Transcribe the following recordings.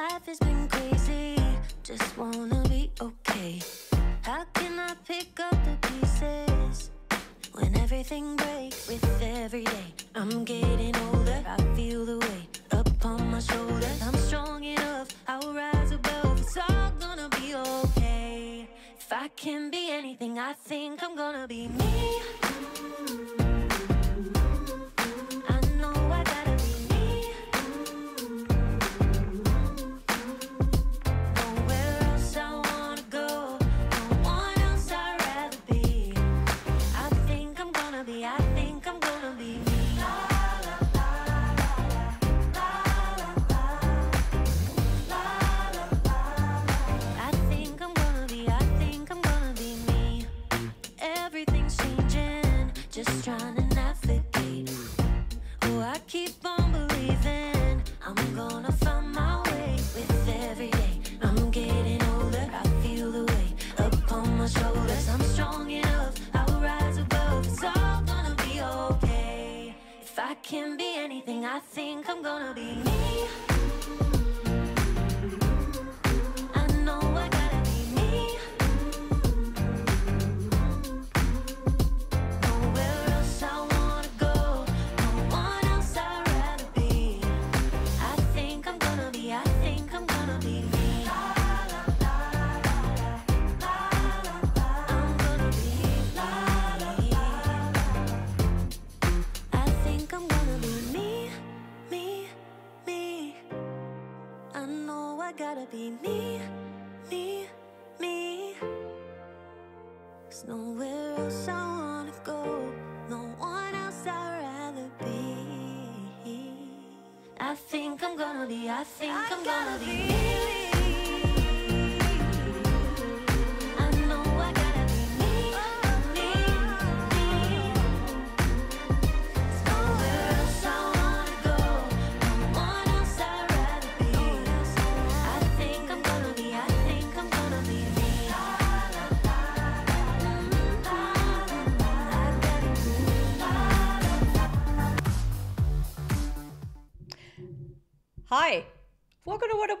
Life has been crazy, just wanna be okay. How can I pick up the pieces when everything breaks with every day? I'm getting older, I feel the weight upon my shoulders. I'm strong enough, I'll rise above. It's all gonna be okay. If I can be anything, I think I'm gonna be me.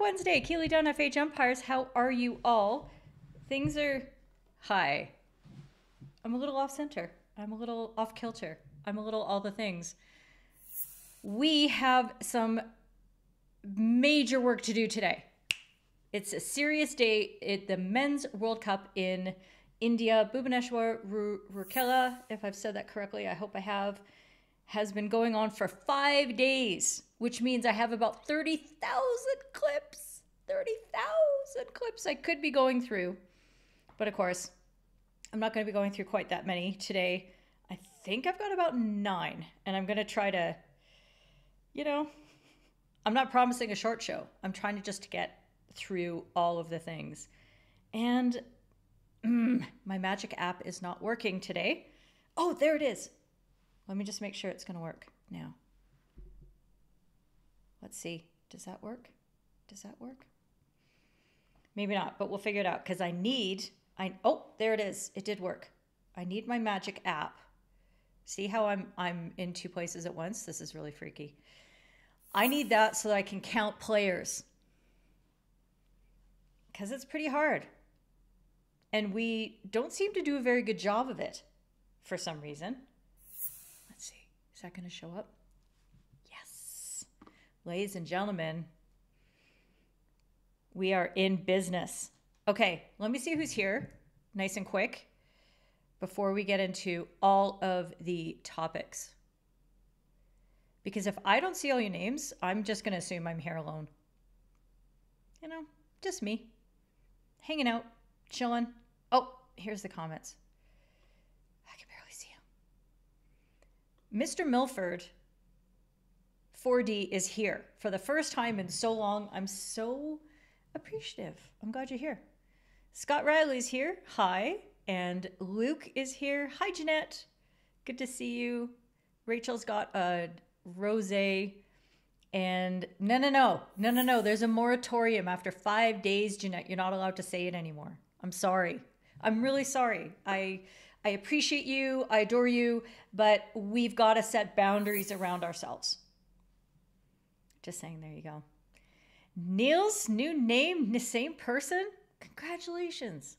Wednesday. Keely Dunn, FH Umpires. How are you all? Things are. Hi. I'm a little off center. I'm a little off kilter. I'm a little all the things. We have some major work to do today. It's a serious day. It the Men's World Cup in India, Bhubaneswar Ru- Rourkela, if I've said that correctly, I hope I have, has been going on for five days, which means I have about 30,000 clips. 30,000 clips I could be going through. But of course, I'm not going to be going through quite that many today. I think I've got about nine, and I'm going to try to, you know, I'm not promising a short show. I'm trying to just get through all of the things. And mm, my magic app is not working today. Oh, there it is. Let me just make sure it's going to work now. Let's see. Does that work? Does that work? Maybe not, but we'll figure it out because I need I oh, there it is. It did work. I need my magic app. See how I'm I'm in two places at once? This is really freaky. I need that so that I can count players. Cuz it's pretty hard. And we don't seem to do a very good job of it for some reason. Let's see. Is that going to show up? Yes. Ladies and gentlemen, we are in business. Okay, let me see who's here, nice and quick, before we get into all of the topics. Because if I don't see all your names, I'm just going to assume I'm here alone. You know, just me, hanging out, chilling. Oh, here's the comments. I can barely see him. Mr. Milford 4D is here for the first time in so long. I'm so appreciative. I'm glad you're here. Scott Riley's here. Hi. And Luke is here. Hi, Jeanette. Good to see you. Rachel's got a rose. And no, no, no, no, no, no. There's a moratorium after five days, Jeanette. You're not allowed to say it anymore. I'm sorry. I'm really sorry. I I appreciate you. I adore you, but we've got to set boundaries around ourselves. Just saying, there you go. Niels, new name, the same person. Congratulations.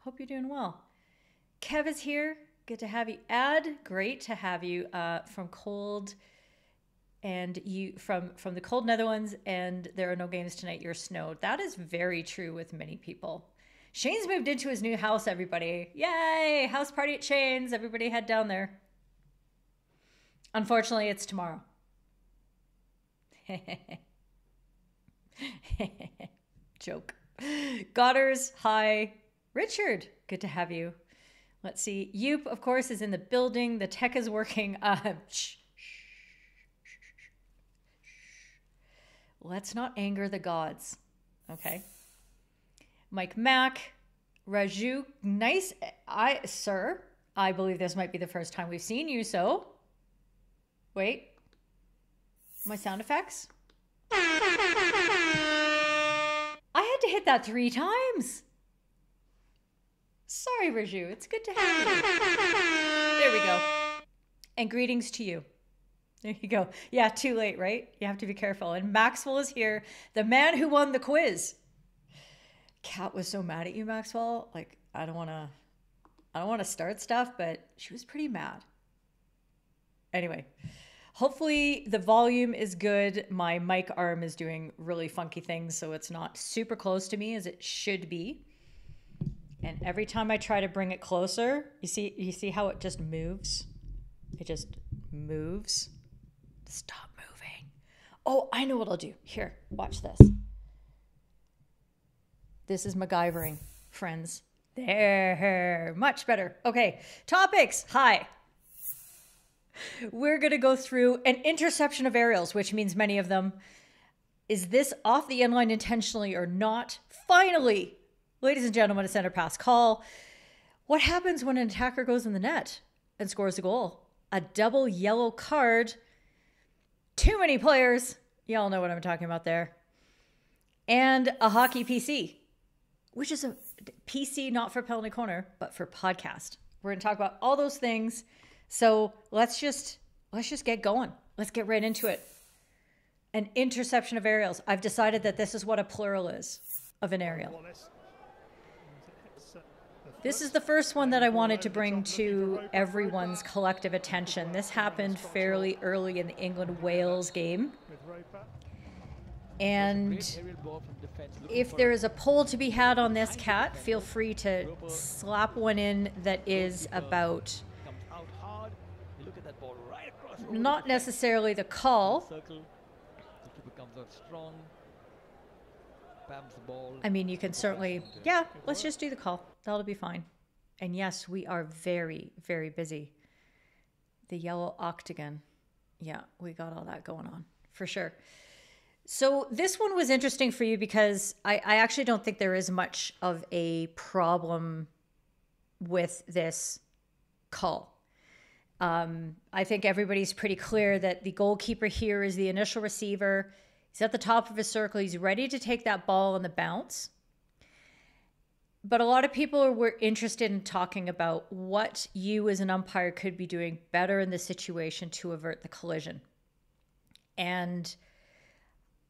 Hope you're doing well. Kev is here. Good to have you. Ad, great to have you uh, from cold and you from from the cold Netherlands. And there are no games tonight. You're snowed. That is very true with many people. Shane's moved into his new house. Everybody, yay! House party at Shane's. Everybody head down there. Unfortunately, it's tomorrow. Joke. Godders, hi. Richard, good to have you. Let's see. Yoop, of course, is in the building. The tech is working. Uh, shh, Let's not anger the gods. Okay. Mike Mack, Raju, nice. I, sir, I believe this might be the first time we've seen you. So, wait, my sound effects. Had to hit that three times. Sorry, Raju. It's good to have you. There we go. And greetings to you. There you go. Yeah, too late, right? You have to be careful. And Maxwell is here, the man who won the quiz. Kat was so mad at you, Maxwell. Like, I don't want to I don't want to start stuff, but she was pretty mad. Anyway, hopefully the volume is good. My mic arm is doing really funky things, so it's not super close to me as it should be. And every time I try to bring it closer, you see you see how it just moves? It just moves. Stop moving. Oh, I know what I'll do. Here, watch this. This is MacGyvering, friends. There, much better. Okay, topics. Hi. We're going to go through an interception of aerials, which means many of them. Is this off the end line intentionally or not? Finally, ladies and gentlemen, a center pass call. What happens when an attacker goes in the net and scores a goal? A double yellow card. Too many players. Y'all know what I'm talking about there. And a hockey PC, which is a PC not for penalty corner, but for podcast. We're going to talk about all those things. So let's just let's just get going. Let's get right into it. An interception of aerials. I've decided that this is what a plural is of an aerial. This is the first one that I wanted to bring to everyone's collective attention. This happened fairly early in the England Wales game. And if there is a poll to be had on this cat, feel free to slap one in that is about not necessarily the call. I mean, you can certainly, yeah, let's just do the call. That'll be fine. And yes, we are very, very busy. The yellow octagon. Yeah, we got all that going on for sure. So this one was interesting for you because I, I actually don't think there is much of a problem with this call. Um, I think everybody's pretty clear that the goalkeeper here is the initial receiver. He's at the top of his circle. He's ready to take that ball on the bounce. But a lot of people were interested in talking about what you as an umpire could be doing better in this situation to avert the collision. And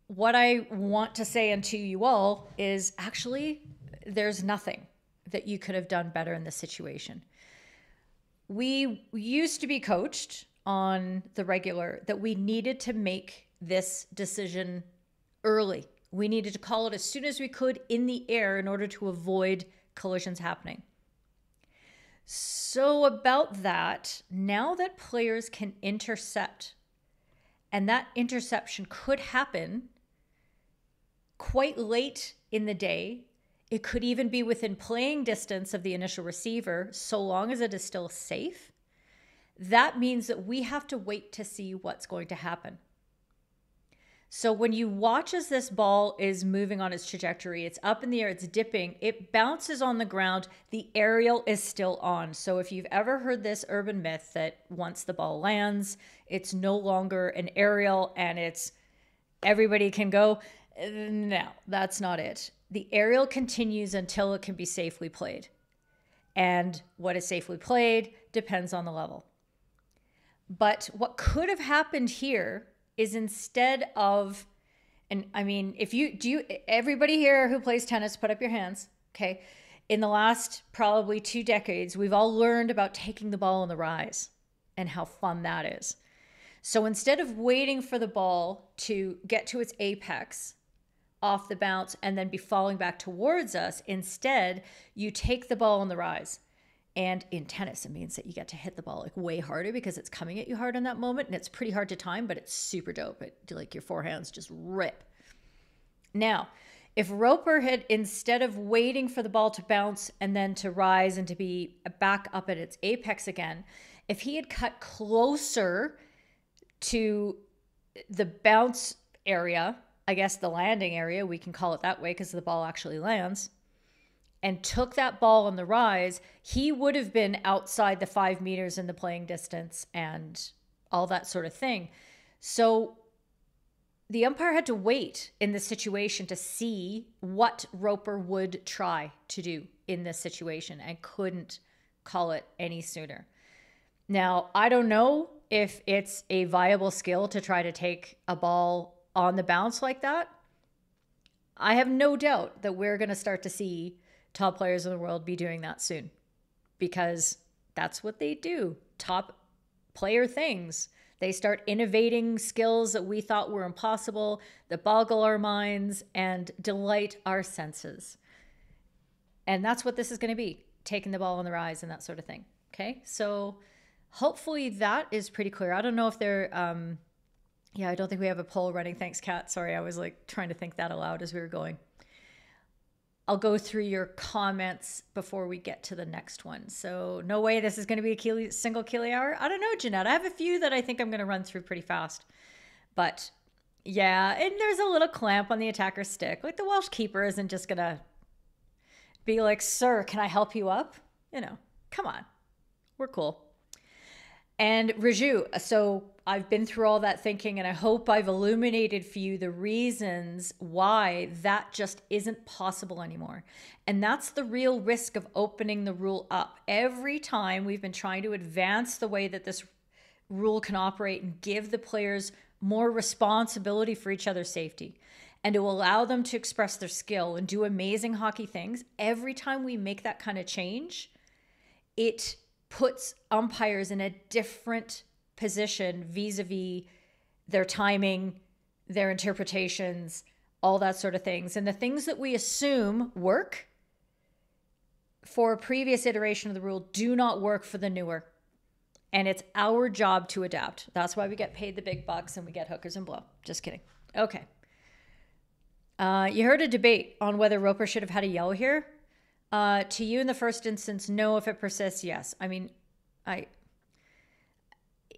what I want to say unto you all is actually, there's nothing that you could have done better in this situation we used to be coached on the regular that we needed to make this decision early. We needed to call it as soon as we could in the air in order to avoid collisions happening. So, about that, now that players can intercept, and that interception could happen quite late in the day it could even be within playing distance of the initial receiver, so long as it is still safe. That means that we have to wait to see what's going to happen. So when you watch as this ball is moving on its trajectory, it's up in the air, it's dipping, it bounces on the ground, the aerial is still on. So if you've ever heard this urban myth that once the ball lands, it's no longer an aerial and it's everybody can go, no, that's not it the aerial continues until it can be safely played. And what is safely played depends on the level. But what could have happened here is instead of And I mean, if you do you everybody here who plays tennis, put up your hands. Okay. In the last probably two decades, we've all learned about taking the ball on the rise and how fun that is. So instead of waiting for the ball to get to its apex off the bounce and then be falling back towards us, instead, you take the ball on the rise. And in tennis, it means that you get to hit the ball like way harder because it's coming at you hard in that moment. And it's pretty hard to time, but it's super dope. It like your forehands just rip. Now, if Roper had instead of waiting for the ball to bounce and then to rise and to be back up at its apex again, if he had cut closer to the bounce area, I guess the landing area, we can call it that way because the ball actually lands, and took that ball on the rise, he would have been outside the five meters in the playing distance and all that sort of thing. So the umpire had to wait in this situation to see what Roper would try to do in this situation and couldn't call it any sooner. Now, I don't know if it's a viable skill to try to take a ball on the bounce like that. I have no doubt that we're going to start to see top players in the world be doing that soon because that's what they do. Top player things. They start innovating skills that we thought were impossible, that boggle our minds and delight our senses. And that's what this is going to be taking the ball on the rise and that sort of thing. Okay. So hopefully that is pretty clear. I don't know if they're, um, yeah, I don't think we have a poll running. Thanks, Kat. Sorry, I was like trying to think that aloud as we were going. I'll go through your comments before we get to the next one. So, no way this is going to be a Keely, single Keely hour. I don't know, Jeanette. I have a few that I think I'm going to run through pretty fast. But yeah, and there's a little clamp on the attacker's stick. Like the Welsh keeper isn't just going to be like, sir, can I help you up? You know, come on. We're cool. And Raju, so I've been through all that thinking, and I hope I've illuminated for you the reasons why that just isn't possible anymore. And that's the real risk of opening the rule up. Every time we've been trying to advance the way that this rule can operate and give the players more responsibility for each other's safety and to allow them to express their skill and do amazing hockey things, every time we make that kind of change, it puts umpires in a different position vis-a-vis their timing, their interpretations, all that sort of things. And the things that we assume work for a previous iteration of the rule do not work for the newer. And it's our job to adapt. That's why we get paid the big bucks and we get hookers and blow. Just kidding. Okay. Uh, you heard a debate on whether Roper should have had a yellow here. Uh, to you in the first instance, no. If it persists, yes. I mean, I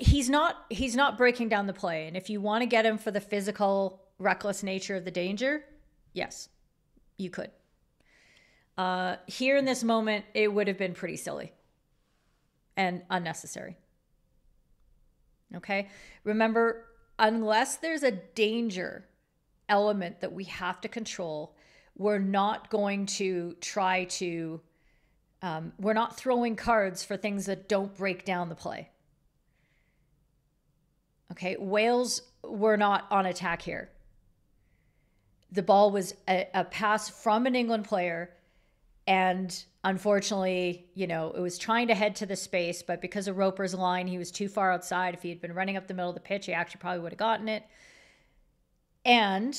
he's not he's not breaking down the play, and if you want to get him for the physical, reckless nature of the danger, yes, you could. Uh, here in this moment, it would have been pretty silly and unnecessary. Okay, remember, unless there's a danger element that we have to control we're not going to try to um, we're not throwing cards for things that don't break down the play. Okay wales were not on attack here. The ball was a, a pass from an england player and unfortunately you know it was trying to head to the space but because of roper's line he was too far outside. If he had been running up the middle of the pitch he actually probably would have gotten it. And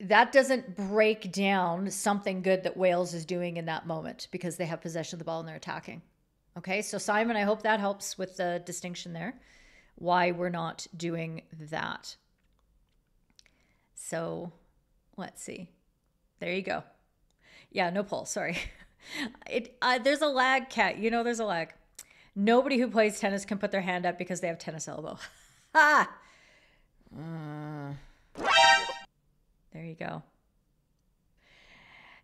that doesn't break down something good that Wales is doing in that moment because they have possession of the ball and they're attacking. Okay, so Simon, I hope that helps with the distinction there, why we're not doing that. So let's see. There you go. Yeah, no pull. Sorry. It uh, there's a lag, cat. You know there's a lag. Nobody who plays tennis can put their hand up because they have tennis elbow. ha. Uh. There you go.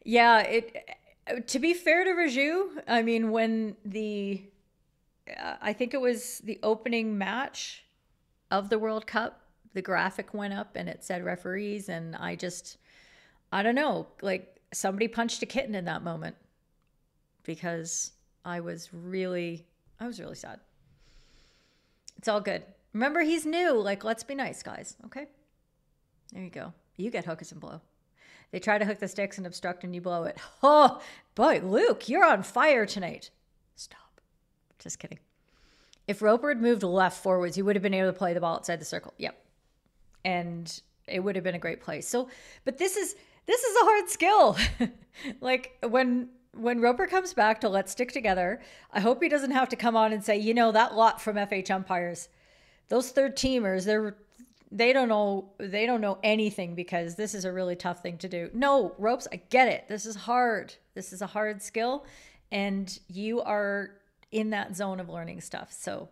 Yeah, it. To be fair to Raju, I mean, when the, uh, I think it was the opening match of the World Cup, the graphic went up and it said referees, and I just, I don't know, like somebody punched a kitten in that moment because I was really, I was really sad. It's all good. Remember, he's new. Like, let's be nice, guys. Okay. There you go. You get hookers and blow. They try to hook the sticks and obstruct, and you blow it. Oh, boy, Luke, you're on fire tonight. Stop. Just kidding. If Roper had moved left forwards, he would have been able to play the ball outside the circle. Yep. And it would have been a great play. So, but this is this is a hard skill. like when when Roper comes back to let's stick together, I hope he doesn't have to come on and say, you know, that lot from FH umpires, those third teamers, they're they don't know they don't know anything because this is a really tough thing to do. No, ropes, I get it. This is hard. This is a hard skill and you are in that zone of learning stuff. So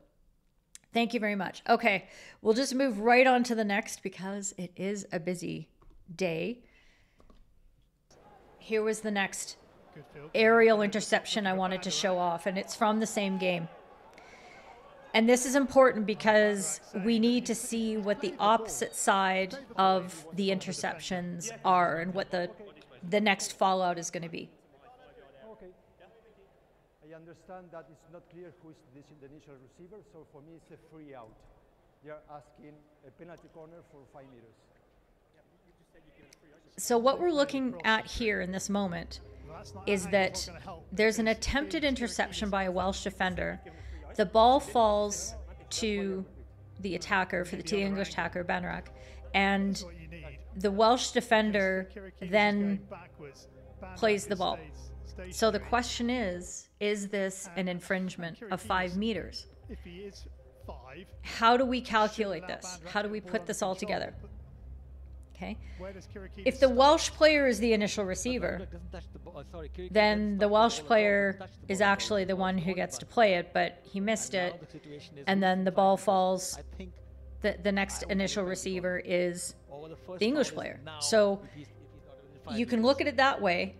thank you very much. Okay, we'll just move right on to the next because it is a busy day. Here was the next aerial interception I wanted to show off, and it's from the same game. And this is important because we need to see what the opposite side of the interceptions are and what the the next fallout is going to be. Okay. I understand that it's not clear who is this the initial receiver, so for me it's a free out. They are asking a penalty corner for five meters. So what we're looking at here in this moment is that there's an attempted interception by a Welsh defender. The ball falls to the attacker for the, to the English attacker Bandurak, and the Welsh defender then plays the ball. So the question is, is this an infringement of five meters? If he is five, How do we calculate this? How do we put this all together? Okay. where does Kyriakides If the? Welsh player is the initial receiver, then the Welsh player is actually the one who gets to play it, but he missed it, and then the ball falls. The, the next initial receiver is the English player. So you can look at it that way,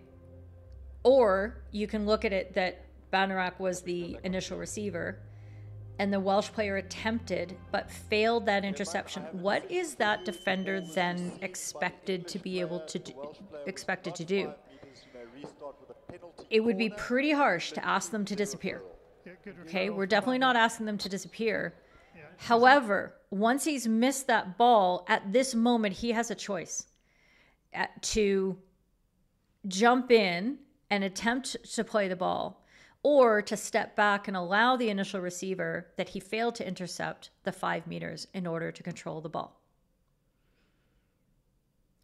or you can look at it that Bandurak was the initial receiver and the Welsh player attempted but failed that interception. What is that defender then expected to be able to do, expected to do? It would be pretty harsh to ask them to disappear. Okay, we're definitely not asking them to disappear. However, once he's missed that ball, at this moment, he has a choice uh, to jump in and attempt to play the ball, or to step back and allow the initial receiver that he failed to intercept the five meters in order to control the ball.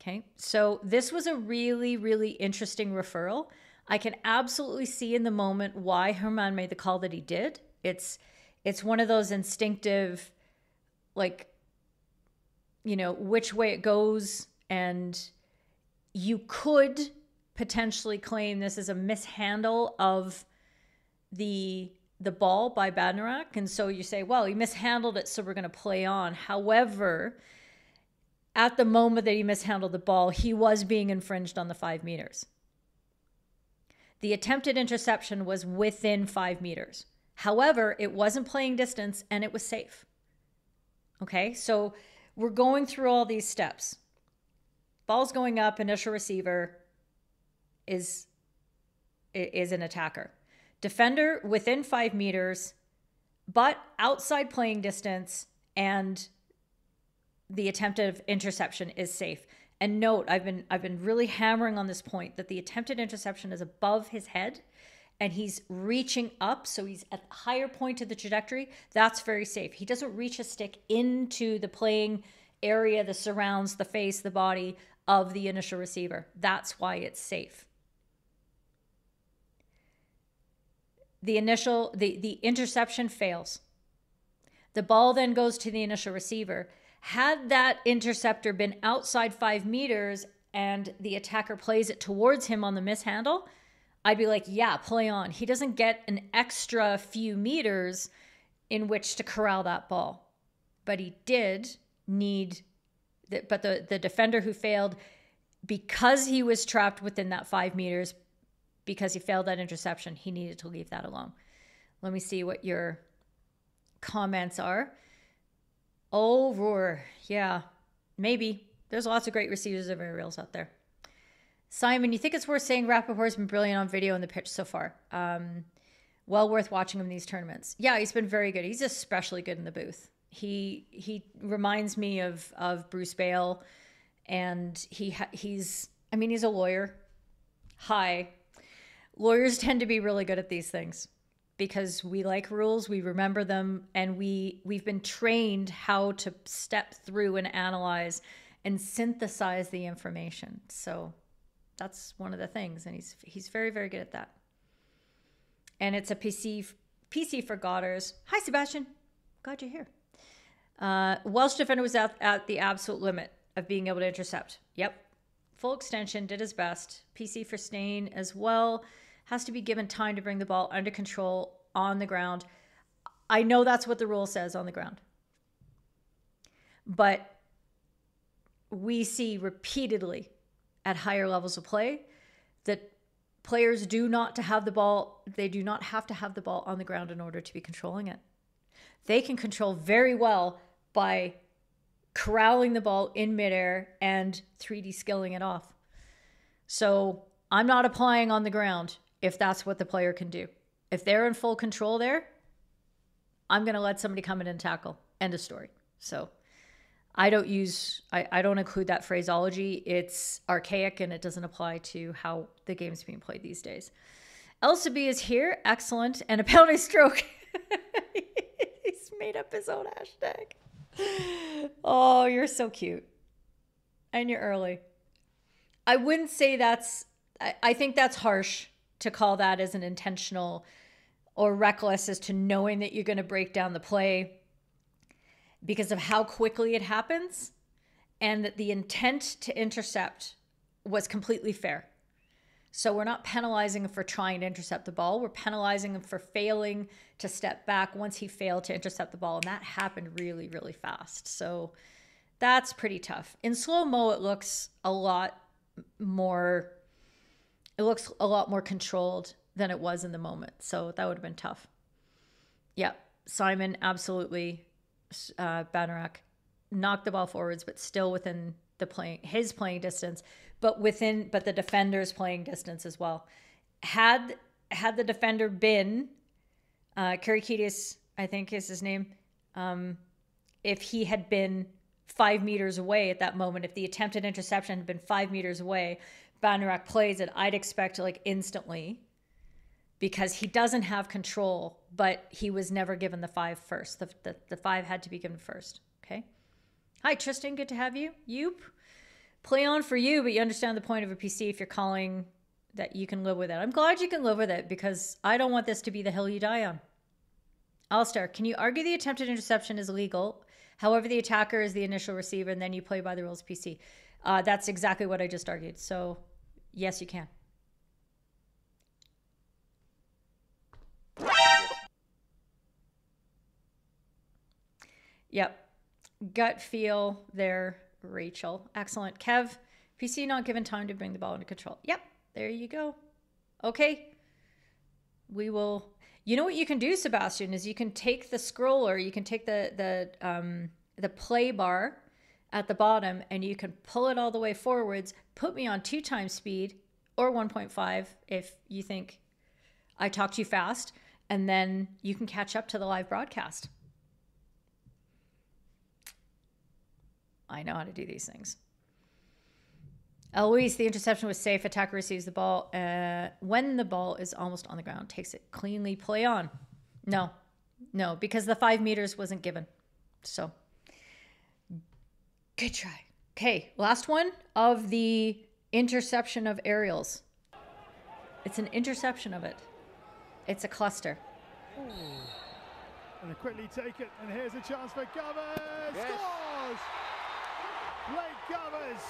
Okay, so this was a really, really interesting referral. I can absolutely see in the moment why Herman made the call that he did. It's it's one of those instinctive, like, you know, which way it goes, and you could potentially claim this is a mishandle of the the ball by Bandurak, and so you say, well, he mishandled it, so we're going to play on. However, at the moment that he mishandled the ball, he was being infringed on the five meters. The attempted interception was within five meters. However, it wasn't playing distance and it was safe. Okay, so we're going through all these steps. Ball's going up, initial receiver is is an attacker. Defender within five meters, but outside playing distance, and the attempted interception is safe. And note, I've been I've been really hammering on this point that the attempted interception is above his head and he's reaching up, so he's at the higher point of the trajectory. That's very safe. He doesn't reach a stick into the playing area that surrounds the face, the body of the initial receiver. That's why it's safe. The initial the the interception fails. The ball then goes to the initial receiver. Had that interceptor been outside five meters and the attacker plays it towards him on the mishandle, I'd be like, yeah, play on. He doesn't get an extra few meters in which to corral that ball. But he did need, the, but the, the defender who failed, because he was trapped within that five meters, because he failed that interception, he needed to leave that alone. Let me see what your comments are. Oh, roar. Yeah, maybe. There's lots of great receivers of aerials out there. Simon, you think it's worth saying Rappaport's been brilliant on video in the pitch so far? Um, well worth watching him in these tournaments. Yeah, he's been very good. He's especially good in the booth. He he reminds me of of Bruce Bale and he ha- he's I mean he's a lawyer. Hi. Lawyers tend to be really good at these things because we like rules, we remember them and we we've been trained how to step through and analyze and synthesize the information. So that's one of the things and he's he's very very good at that. And it's a PC PC for Godders. Hi Sebastian. Glad you're here. Uh, Welsh defender was at, at the absolute limit of being able to intercept. Yep. Full extension, did his best. PC for Stain as well. Has to be given time to bring the ball under control on the ground. I know that's what the rule says on the ground. But we see repeatedly at higher levels of play that players do not to have the ball they do not have to have the ball on the ground in order to be controlling it they can control very well by corralling the ball in midair and 3D skilling it off. So I'm not applying on the ground if that's what the player can do. If they're in full control there, I'm going to let somebody come in and tackle. End of story. So I don't use, I, I don't include that phraseology. It's archaic and it doesn't apply to how the game's being played these days. Elsa B is here. Excellent. And a penalty stroke. He's made up his own hashtag. Oh, you're so cute. And you're early. I wouldn't say that's, I, I think that's harsh to call that as an intentional or reckless as to knowing that you're going to break down the play because of how quickly it happens and that the intent to intercept was completely fair. So we're not penalizing him for trying to intercept the ball. We're penalizing him for failing to step back once he failed to intercept the ball. And that happened really, really fast. So that's pretty tough. In slow mo, it looks a lot more, it looks a lot more controlled than it was in the moment. So that would have been tough. Yeah. Simon, absolutely. Uh, Bandurak knocked the ball forwards, but still within the playing, his playing distance but within but the defender's playing distance as well. Had had the defender been uh Kyriakides, I think is his name, um, if he had been five meters away at that moment, if the attempted interception had been five meters away, Bandurak plays it, I'd expect like instantly because he doesn't have control, but he was never given the five first. The, the, the five had to be given first. Okay. Hi, Tristan. Good to have you. Yoop play on for you, but you understand the point of a PC if you're calling that you can live with it. I'm glad you can live with it because I don't want this to be the hill you die on. Alistair, can you argue the attempted interception is legal? However, the attacker is the initial receiver, and then you play by the rules PC. Uh, that's exactly what I just argued. So, yes, you can. Yep. Gut feel there Rachel. Excellent. Kev, PC not given time to bring the ball into control. Yep, there you go. Okay. We will. You know what you can do, Sebastian, is you can take the scroller, you can take the the um, the play bar at the bottom, and you can pull it all the way forwards. Put me on two times speed or 1.5 if you think I talk too fast, and then you can catch up to the live broadcast. I know how to do these things. Eloise, the interception was safe. Attacker receives the ball uh, when the ball is almost on the ground, takes it cleanly, play on. No, no, because the five meters wasn't given. So, good try. Okay, last one of the interception of aerials. It's an interception of it. It's a cluster. And they quickly take it, and here's a chance for Govers. Yes. Scores! Blake Govers.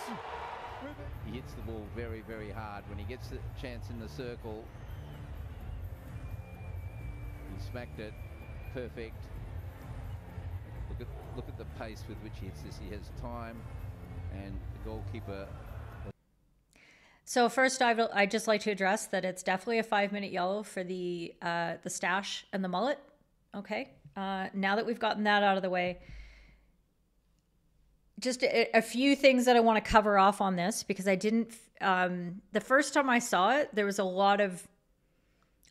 with it. He hits the ball very, very hard. When he gets the chance in the circle, he smacked it perfect. Look at the pace with which he hits this. He has time, and the goalkeeper So first, I I just like to address that it's definitely a five minute yellow for the uh, the stash and the mullet. Okay. Uh, now that we've gotten that out of the way, just a, a few things that I want to cover off on this because I didn't. Um, the first time I saw it, there was a lot of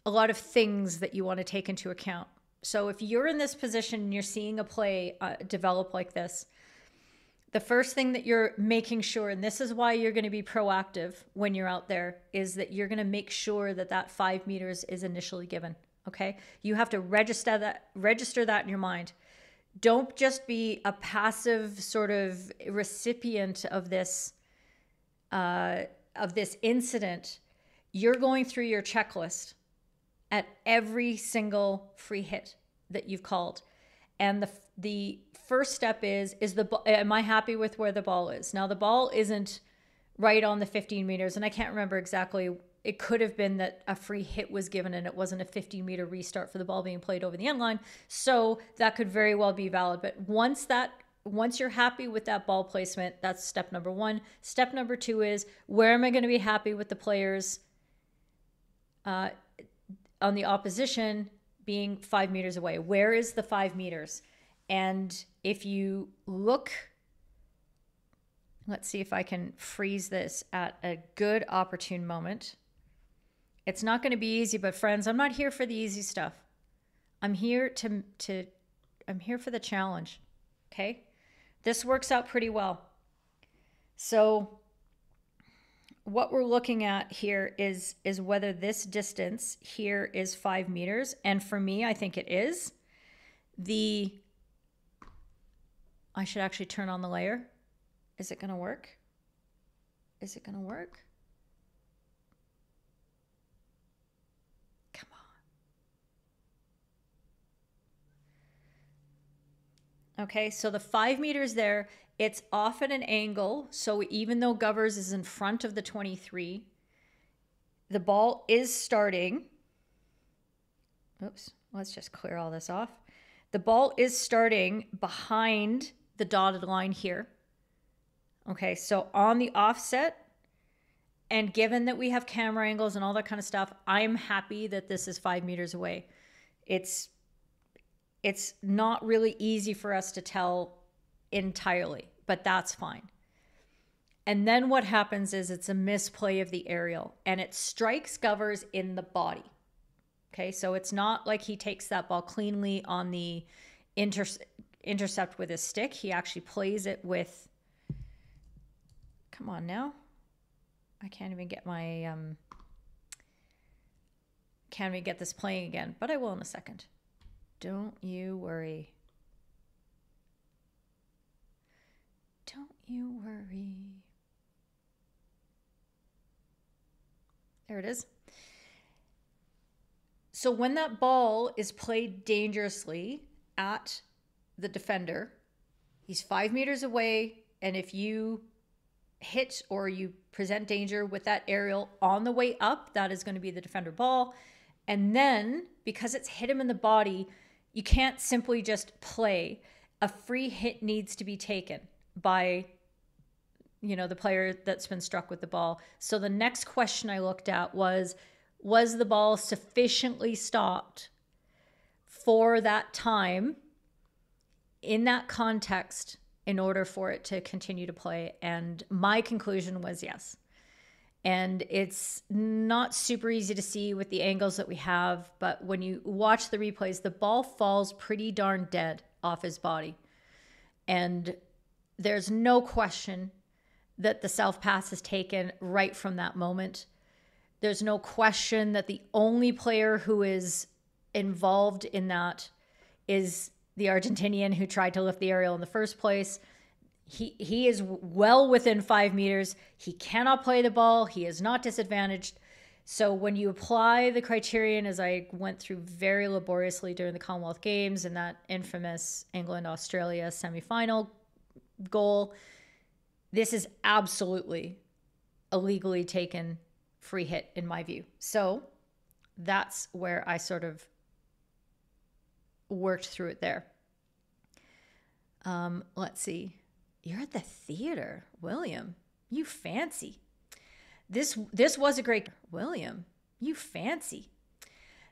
a lot of things that you want to take into account. So if you're in this position and you're seeing a play uh, develop like this, the first thing that you're making sure, and this is why you're going to be proactive when you're out there, is that you're going to make sure that that five meters is initially given. Okay, you have to register that register that in your mind. Don't just be a passive sort of recipient of this uh, of this incident. You're going through your checklist at every single free hit that you've called, and the the first step is is the am I happy with where the ball is? Now the ball isn't right on the 15 meters, and I can't remember exactly. It could have been that a free hit was given and it wasn't a 15 meter restart for the ball being played over the end line. So that could very well be valid. But once that once you're happy with that ball placement, that's step number one. Step number two is where am I going to be happy with the players uh, on the opposition being five meters away? Where is the five meters? And if you look, let's see if I can freeze this at a good opportune moment. It's not going to be easy, but friends, I'm not here for the easy stuff. I'm here to to I'm here for the challenge. Okay? This works out pretty well. So what we're looking at here is is whether this distance here is 5 meters and for me I think it is. The I should actually turn on the layer. Is it going to work? Is it going to work? Come on. Okay, so the five meters there, it's off at an angle. So even though Govers is in front of the 23, the ball is starting. Oops, let's just clear all this off. The ball is starting behind the dotted line here. Okay, so on the offset, and given that we have camera angles and all that kind of stuff, I'm happy that this is five meters away. It's it's not really easy for us to tell entirely, but that's fine. And then what happens is it's a misplay of the aerial and it strikes Govers in the body. Okay, so it's not like he takes that ball cleanly on the inter- intercept with his stick. He actually plays it with. Come on now. I can't even get my. Um, can we get this playing again, but I will in a second. Don't you worry. Don't you worry. There it is. So when that ball is played dangerously at the defender. He's five meters away. And if you hit or you present danger with that aerial on the way up, that is going to be the defender ball. And then because it's hit him in the body, you can't simply just play. A free hit needs to be taken by you know the player that's been struck with the ball. So the next question I looked at was was the ball sufficiently stopped for that time in that context in order for it to continue to play. And my conclusion was yes. And it's not super easy to see with the angles that we have, but when you watch the replays, the ball falls pretty darn dead off his body. And there's no question that the self pass is taken right from that moment. There's no question that the only player who is involved in that is the Argentinian who tried to lift the aerial in the first place. He he is well within five meters. He cannot play the ball. He is not disadvantaged. So when you apply the criterion, as I went through very laboriously during the Commonwealth Games and that infamous England Australia semifinal goal, this is absolutely a legally taken free hit in my view. So that's where I sort of worked through it there. Um, let's see. You're at the theater, William. You fancy. This this was a great William. You fancy.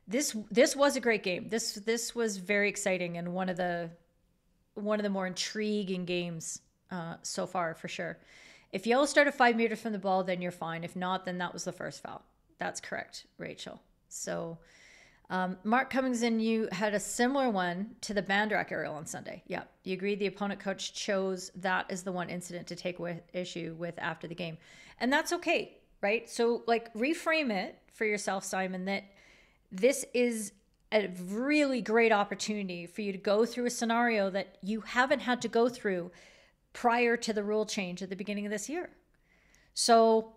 This this was a great game. This this was very exciting and one of the one of the more intriguing games uh, so far for sure. If Yellow started five meters from the ball, then you're fine. If not, then that was the first foul. That's correct, Rachel. So Um, Mark Cummings and you had a similar one to the Bandurak aerial on Sunday. Yeah, you agreed the opponent coach chose that as the one incident to take with issue with after the game, and that's okay, right? So like reframe it for yourself, Simon. That this is a really great opportunity for you to go through a scenario that you haven't had to go through prior to the rule change at the beginning of this year. So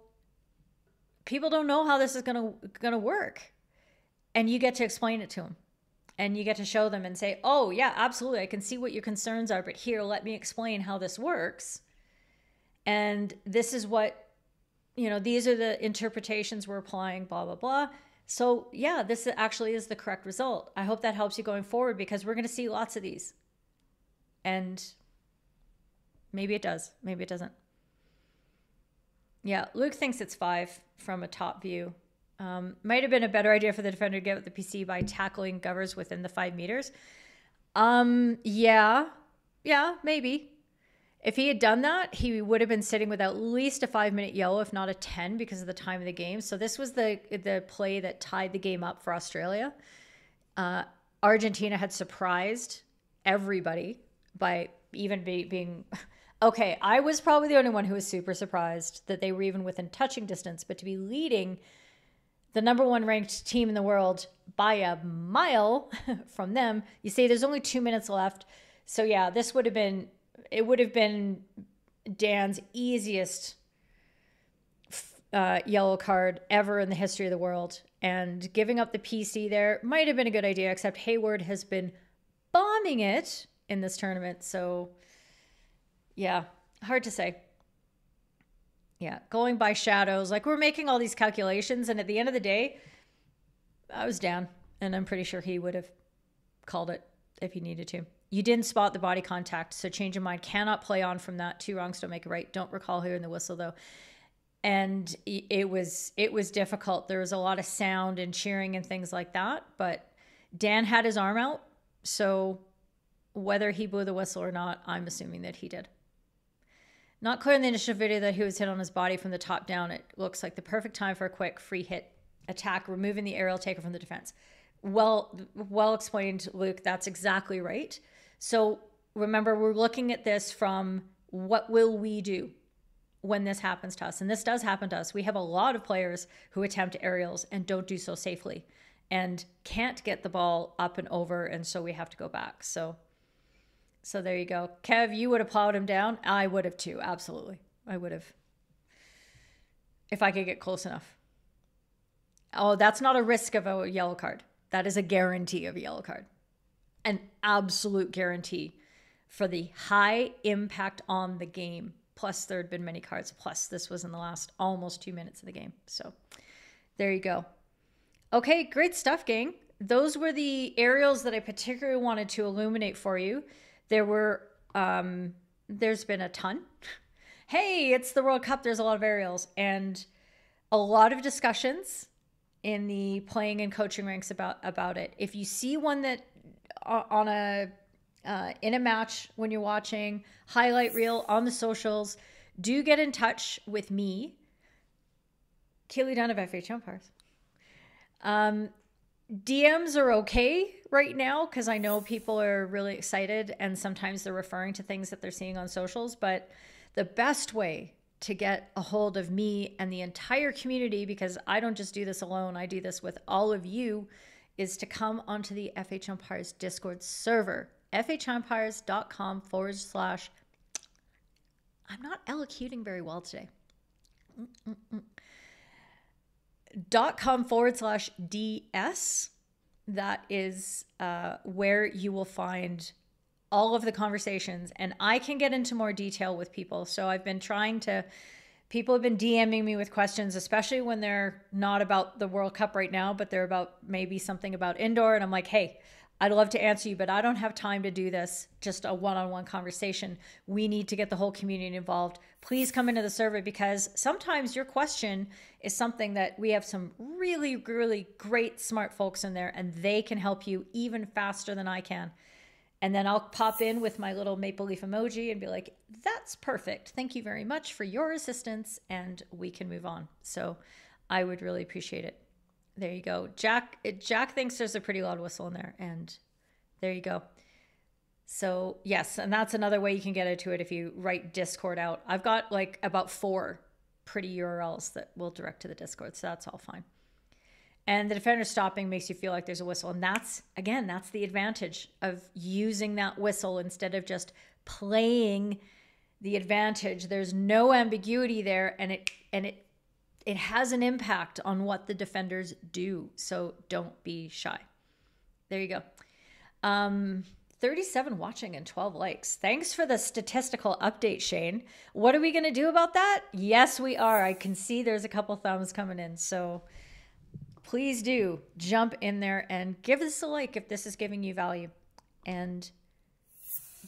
people don't know how this is going to going to work. And you get to explain it to them and you get to show them and say oh yeah absolutely i can see what your concerns are but here let me explain how this works. And this is what you know these are the interpretations we're applying blah blah blah. So yeah this actually is the correct result. I hope that helps you going forward because we're going to see lots of these. And maybe it does maybe it doesn't yeah luke thinks it's five from a top view um, might have been a better idea for the defender to get the PC by tackling Govers within the five meters. Um, yeah, yeah, maybe. If he had done that, he would have been sitting with at least a five minute yellow, if not a 10, because of the time of the game. So this was the the play that tied the game up for Australia. Uh, Argentina had surprised everybody by even be, being okay. I was probably the only one who was super surprised that they were even within touching distance, but to be leading the number one ranked team in the world by a mile from them. You say there's only two minutes left. So, yeah, this would have been, it would have been Dan's easiest uh, yellow card ever in the history of the world. And giving up the PC there might have been a good idea, except Hayward has been bombing it in this tournament. So, yeah, hard to say. Yeah, going by shadows. Like we're making all these calculations, and at the end of the day, I was down, and I'm pretty sure he would have called it if he needed to. You didn't spot the body contact, so change of mind cannot play on from that. Two wrongs don't make a right. Don't recall hearing the whistle though, and it was it was difficult. There was a lot of sound and cheering and things like that, but Dan had his arm out, so whether he blew the whistle or not, I'm assuming that he did. Not clear in the initial video that he was hit on his body from the top down. It looks like the perfect time for a quick free hit attack, removing the aerial taker from the defense. Well, well explained, Luke. That's exactly right. So remember, we're looking at this from what will we do when this happens to us? And this does happen to us. We have a lot of players who attempt aerials and don't do so safely and can't get the ball up and over. And so we have to go back. So so there you go. Kev, you would have plowed him down. I would have too. Absolutely. I would have. If I could get close enough. Oh, that's not a risk of a yellow card. That is a guarantee of a yellow card. An absolute guarantee for the high impact on the game. Plus, there had been many cards. Plus, this was in the last almost two minutes of the game. So there you go. Okay, great stuff, gang. Those were the aerials that I particularly wanted to illuminate for you. There were, um, there's been a ton. Hey, it's the World Cup. There's a lot of aerials and a lot of discussions in the playing and coaching ranks about about it. If you see one that uh, on a uh, in a match when you're watching highlight reel on the socials, do get in touch with me, Keely Dunn of FH Umpires. Um, DMs are okay right now because I know people are really excited and sometimes they're referring to things that they're seeing on socials. But the best way to get a hold of me and the entire community, because I don't just do this alone, I do this with all of you, is to come onto the FH Umpires Discord server, fhumpires.com forward slash. I'm not elocuting very well today. Mm-mm-mm dot com forward slash ds that is uh, where you will find all of the conversations and i can get into more detail with people. So i've been trying to people have been dming me with questions especially when they're not about the world cup right now but they're about maybe something about indoor and i'm like hey I'd love to answer you, but I don't have time to do this, just a one on one conversation. We need to get the whole community involved. Please come into the survey because sometimes your question is something that we have some really, really great, smart folks in there, and they can help you even faster than I can. And then I'll pop in with my little maple leaf emoji and be like, that's perfect. Thank you very much for your assistance. And we can move on. So I would really appreciate it. There you go. Jack Jack thinks there's a pretty loud whistle in there and there you go. So, yes, and that's another way you can get into it if you write Discord out. I've got like about 4 pretty URLs that will direct to the Discord, so that's all fine. And the defender stopping makes you feel like there's a whistle. And that's, again, that's the advantage of using that whistle instead of just playing the advantage. There's no ambiguity there, and it and it it has an impact on what the defenders do. So don't be shy. There you go. Um, 37 watching and 12 likes. Thanks for the statistical update, Shane. What are we going to do about that? Yes, we are. I can see there's a couple thumbs coming in. So please do jump in there and give us a like if this is giving you value. And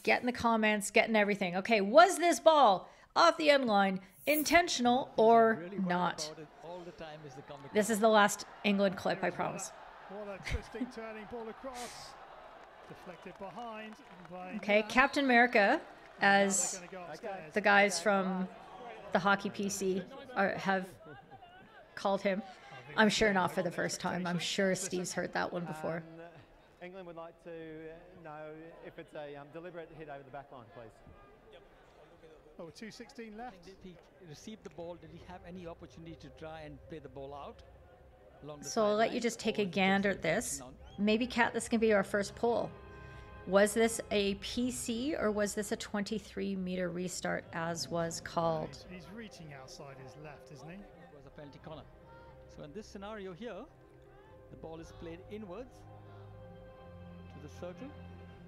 get in the comments, get in everything. Okay, was this ball off the end line intentional or not? This is the last England clip, I promise. Okay, Captain America, as the guys from the hockey PC are, have called him. I'm sure not for the first time. I'm sure Steve's heard that one before. Uh, England would like to uh, know if it's a um, deliberate hit over the back line, please. Oh, 2.16 left. Did he receive the ball? Did he have any opportunity to try and play the ball out? along So I'll let you just take a gander at this. none? Maybe, Kat, this can be our first poll. Was this a PC or was this a 23 meter restart as was called? He's, he's reaching outside his left, isn't he? It was a penalty corner. So in this scenario here, the ball is played inwards to the circle.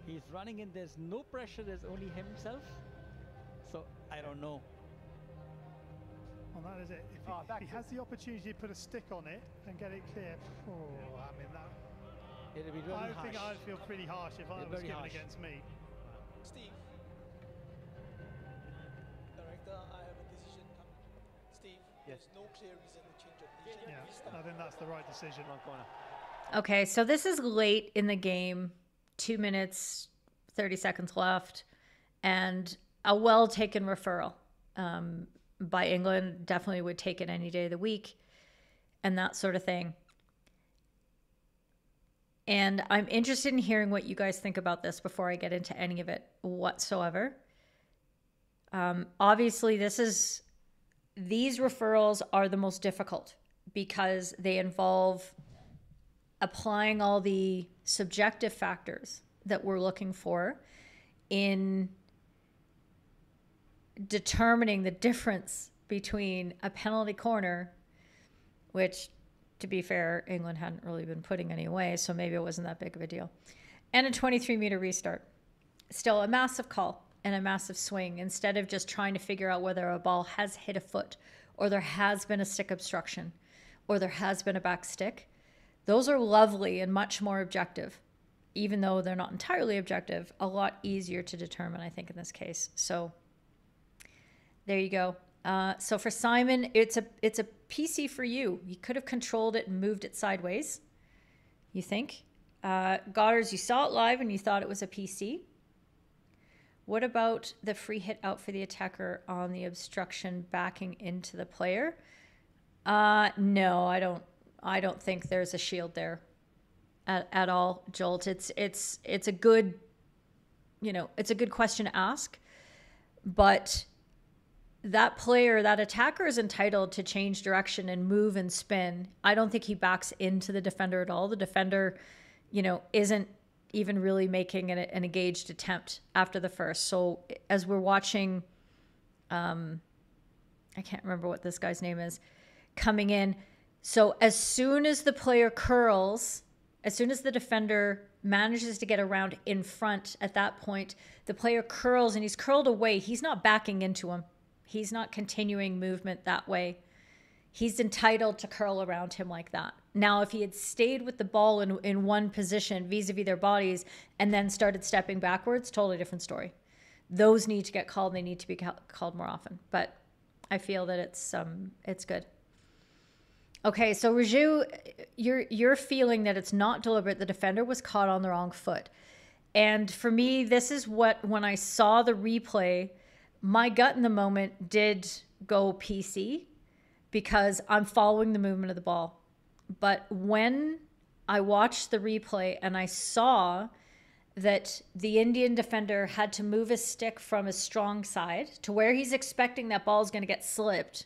He's running in. There's no pressure. There's only himself. So I don't know. Well, that is it. If oh, he, Oh, back he to- has the opportunity to put a stick on it and get it clear, oh, I mean, that, It'll be really I harsh. think I'd feel pretty harsh if I Yeah, was very given harsh. against me. Steve. Director, I have a decision coming. Steve, Yes. there's no clear reason to change your decision. Yeah, Restart. I think that's the right decision. Wrong corner. Okay, so this is late in the game, two minutes, 30 seconds left, and a well taken referral um, by England. Definitely would take it any day of the week and that sort of thing. And I'm interested in hearing what you guys think about this before I get into any of it whatsoever. Um, obviously, this is these referrals are the most difficult because they involve applying all the subjective factors that we're looking for in determining the difference between a penalty corner, which, to be fair, England hadn't really been putting any away, so maybe it wasn't that big of a deal, and a 23 meter restart. Still a massive call and a massive swing instead of just trying to figure out whether a ball has hit a foot or there has been a stick obstruction or there has been a back stick. Those are lovely and much more objective, even though they're not entirely objective, a lot easier to determine, I think, in this case. So there you go. Uh, so for Simon, it's a it's a PC for you. You could have controlled it and moved it sideways. You think? Uh, Goddard's, you saw it live and you thought it was a PC. What about the free hit out for the attacker on the obstruction backing into the player? Uh, no, I don't. I don't think there's a shield there at, at all, Jolt. It's it's it's a good, you know, it's a good question to ask, but that player, that attacker is entitled to change direction and move and spin. I don't think he backs into the defender at all. The defender, you know, isn't even really making an, an engaged attempt after the first. So as we're watching, um, I can't remember what this guy's name is, coming in. So as soon as the player curls, as soon as the defender manages to get around in front at that point, the player curls and he's curled away. He's not backing into him. He's not continuing movement that way. He's entitled to curl around him like that. Now, if he had stayed with the ball in, in one position vis a vis their bodies and then started stepping backwards, totally different story. Those need to get called. They need to be ca- called more often. But I feel that it's um it's good. Okay, so Raju, you're you're feeling that it's not deliberate. The defender was caught on the wrong foot, and for me, this is what when I saw the replay, my gut in the moment did go PC because I'm following the movement of the ball. But when I watched the replay and I saw that the Indian defender had to move his stick from his strong side to where he's expecting that ball is going to get slipped,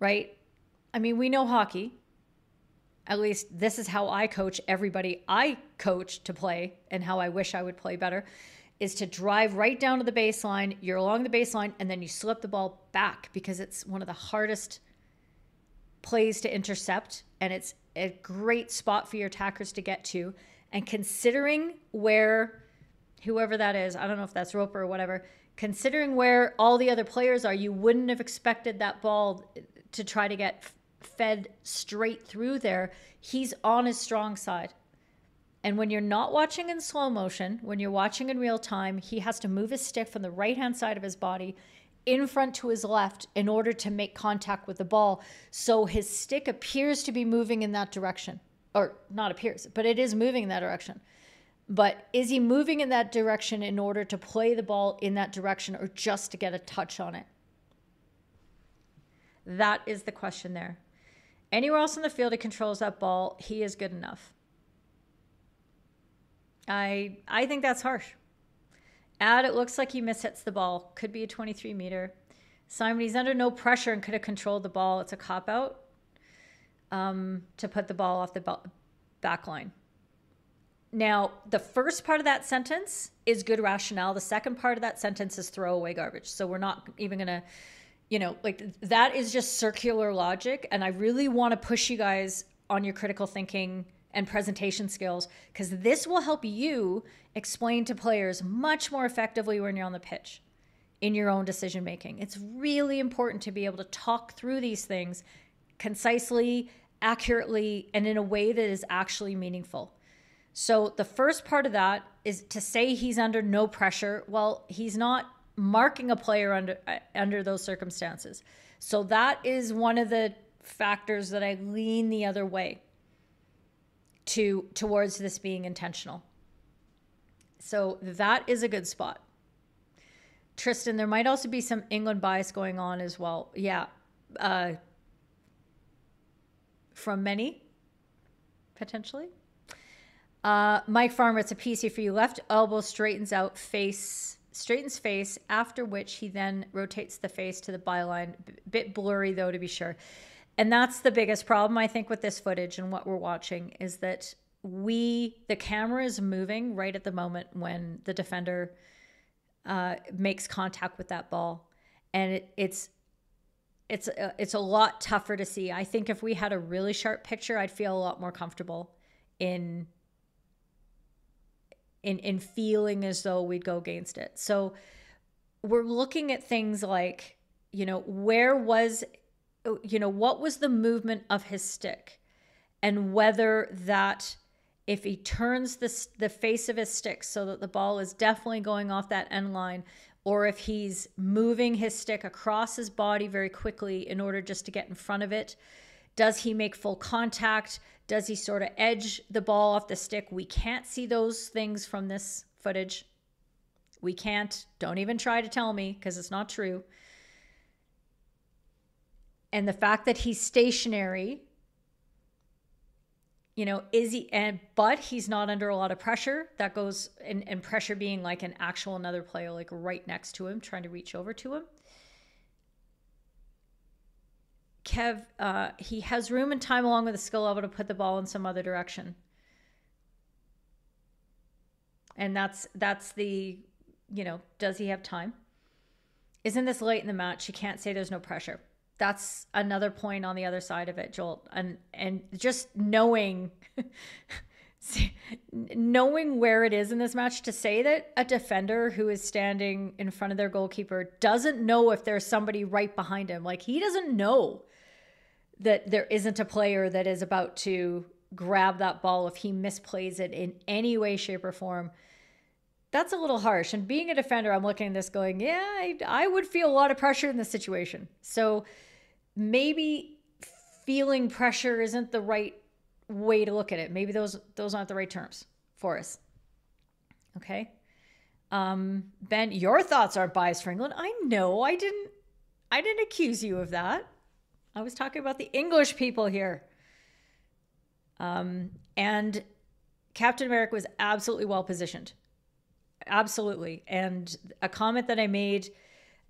right? I mean, we know hockey. At least this is how I coach everybody I coach to play and how I wish I would play better is to drive right down to the baseline. You're along the baseline and then you slip the ball back because it's one of the hardest plays to intercept and it's a great spot for your attackers to get to. And considering where whoever that is, I don't know if that's Roper or whatever, considering where all the other players are, you wouldn't have expected that ball to try to get fed straight through there. He's on his strong side. And when you're not watching in slow motion, when you're watching in real time, he has to move his stick from the right hand side of his body in front to his left in order to make contact with the ball. So his stick appears to be moving in that direction. Or not appears, but it is moving in that direction. But is he moving in that direction in order to play the ball in that direction or just to get a touch on it? That is the question there. Anywhere else in the field he controls that ball, he is good enough. I I think that's harsh. Ad, it looks like he mishits the ball. Could be a 23 meter. Simon, he's under no pressure and could have controlled the ball. It's a cop out um, to put the ball off the back line. Now, the first part of that sentence is good rationale. The second part of that sentence is throwaway garbage. So we're not even going to, you know, like that is just circular logic. And I really want to push you guys on your critical thinking and presentation skills because this will help you explain to players much more effectively when you're on the pitch in your own decision making. It's really important to be able to talk through these things concisely, accurately, and in a way that is actually meaningful. So the first part of that is to say he's under no pressure. Well, he's not marking a player under uh, under those circumstances. So that is one of the factors that I lean the other way to towards this being intentional. So that is a good spot. Tristan, there might also be some England bias going on as well. Yeah. Uh, from many, potentially. Uh, Mike Farmer, it's a PC for you. Left elbow straightens out, face straightens face, after which he then rotates the face to the byline. B- bit blurry though, to be sure. And that's the biggest problem, I think, with this footage and what we're watching is that we, the camera is moving right at the moment when the defender uh, makes contact with that ball. And it, it's, it's, a, it's a lot tougher to see. I think if we had a really sharp picture, I'd feel a lot more comfortable in in in feeling as though we'd go against it. So we're looking at things like, you know, where was Uh, you know, what was the movement of his stick? And whether that if he turns the, the face of his stick so that the ball is definitely going off that end line or if he's moving his stick across his body very quickly in order just to get in front of it does he make full contact? Does he sort of edge the ball off the stick? We can't see those things from this footage. We can't. Don't even try to tell me because it's not true and the fact that he's stationary you know is he and but he's not under a lot of pressure. That goes and, and pressure being like an actual another player like right next to him trying to reach over to him. Kev uh, he has room and time along with the skill level to put the ball in some other direction. And that's that's the you know does he have time? Isn't this late in the match? You can't say there's no pressure that's another point on the other side of it, Joel. And and just knowing knowing where it is in this match to say that a defender who is standing in front of their goalkeeper doesn't know if there's somebody right behind him. Like he doesn't know that there isn't a player that is about to grab that ball if he misplays it in any way, shape, or form. That's a little harsh. And being a defender, I'm looking at this going, yeah, I, I would feel a lot of pressure in this situation. So maybe feeling pressure isn't the right way to look at it. Maybe those those aren't the right terms for us. Okay. Um, ben, your thoughts aren't biased for England. I know. I didn't I didn't accuse you of that. I was talking about the English people here. Um, and Captain America was absolutely well positioned. Absolutely. And a comment that I made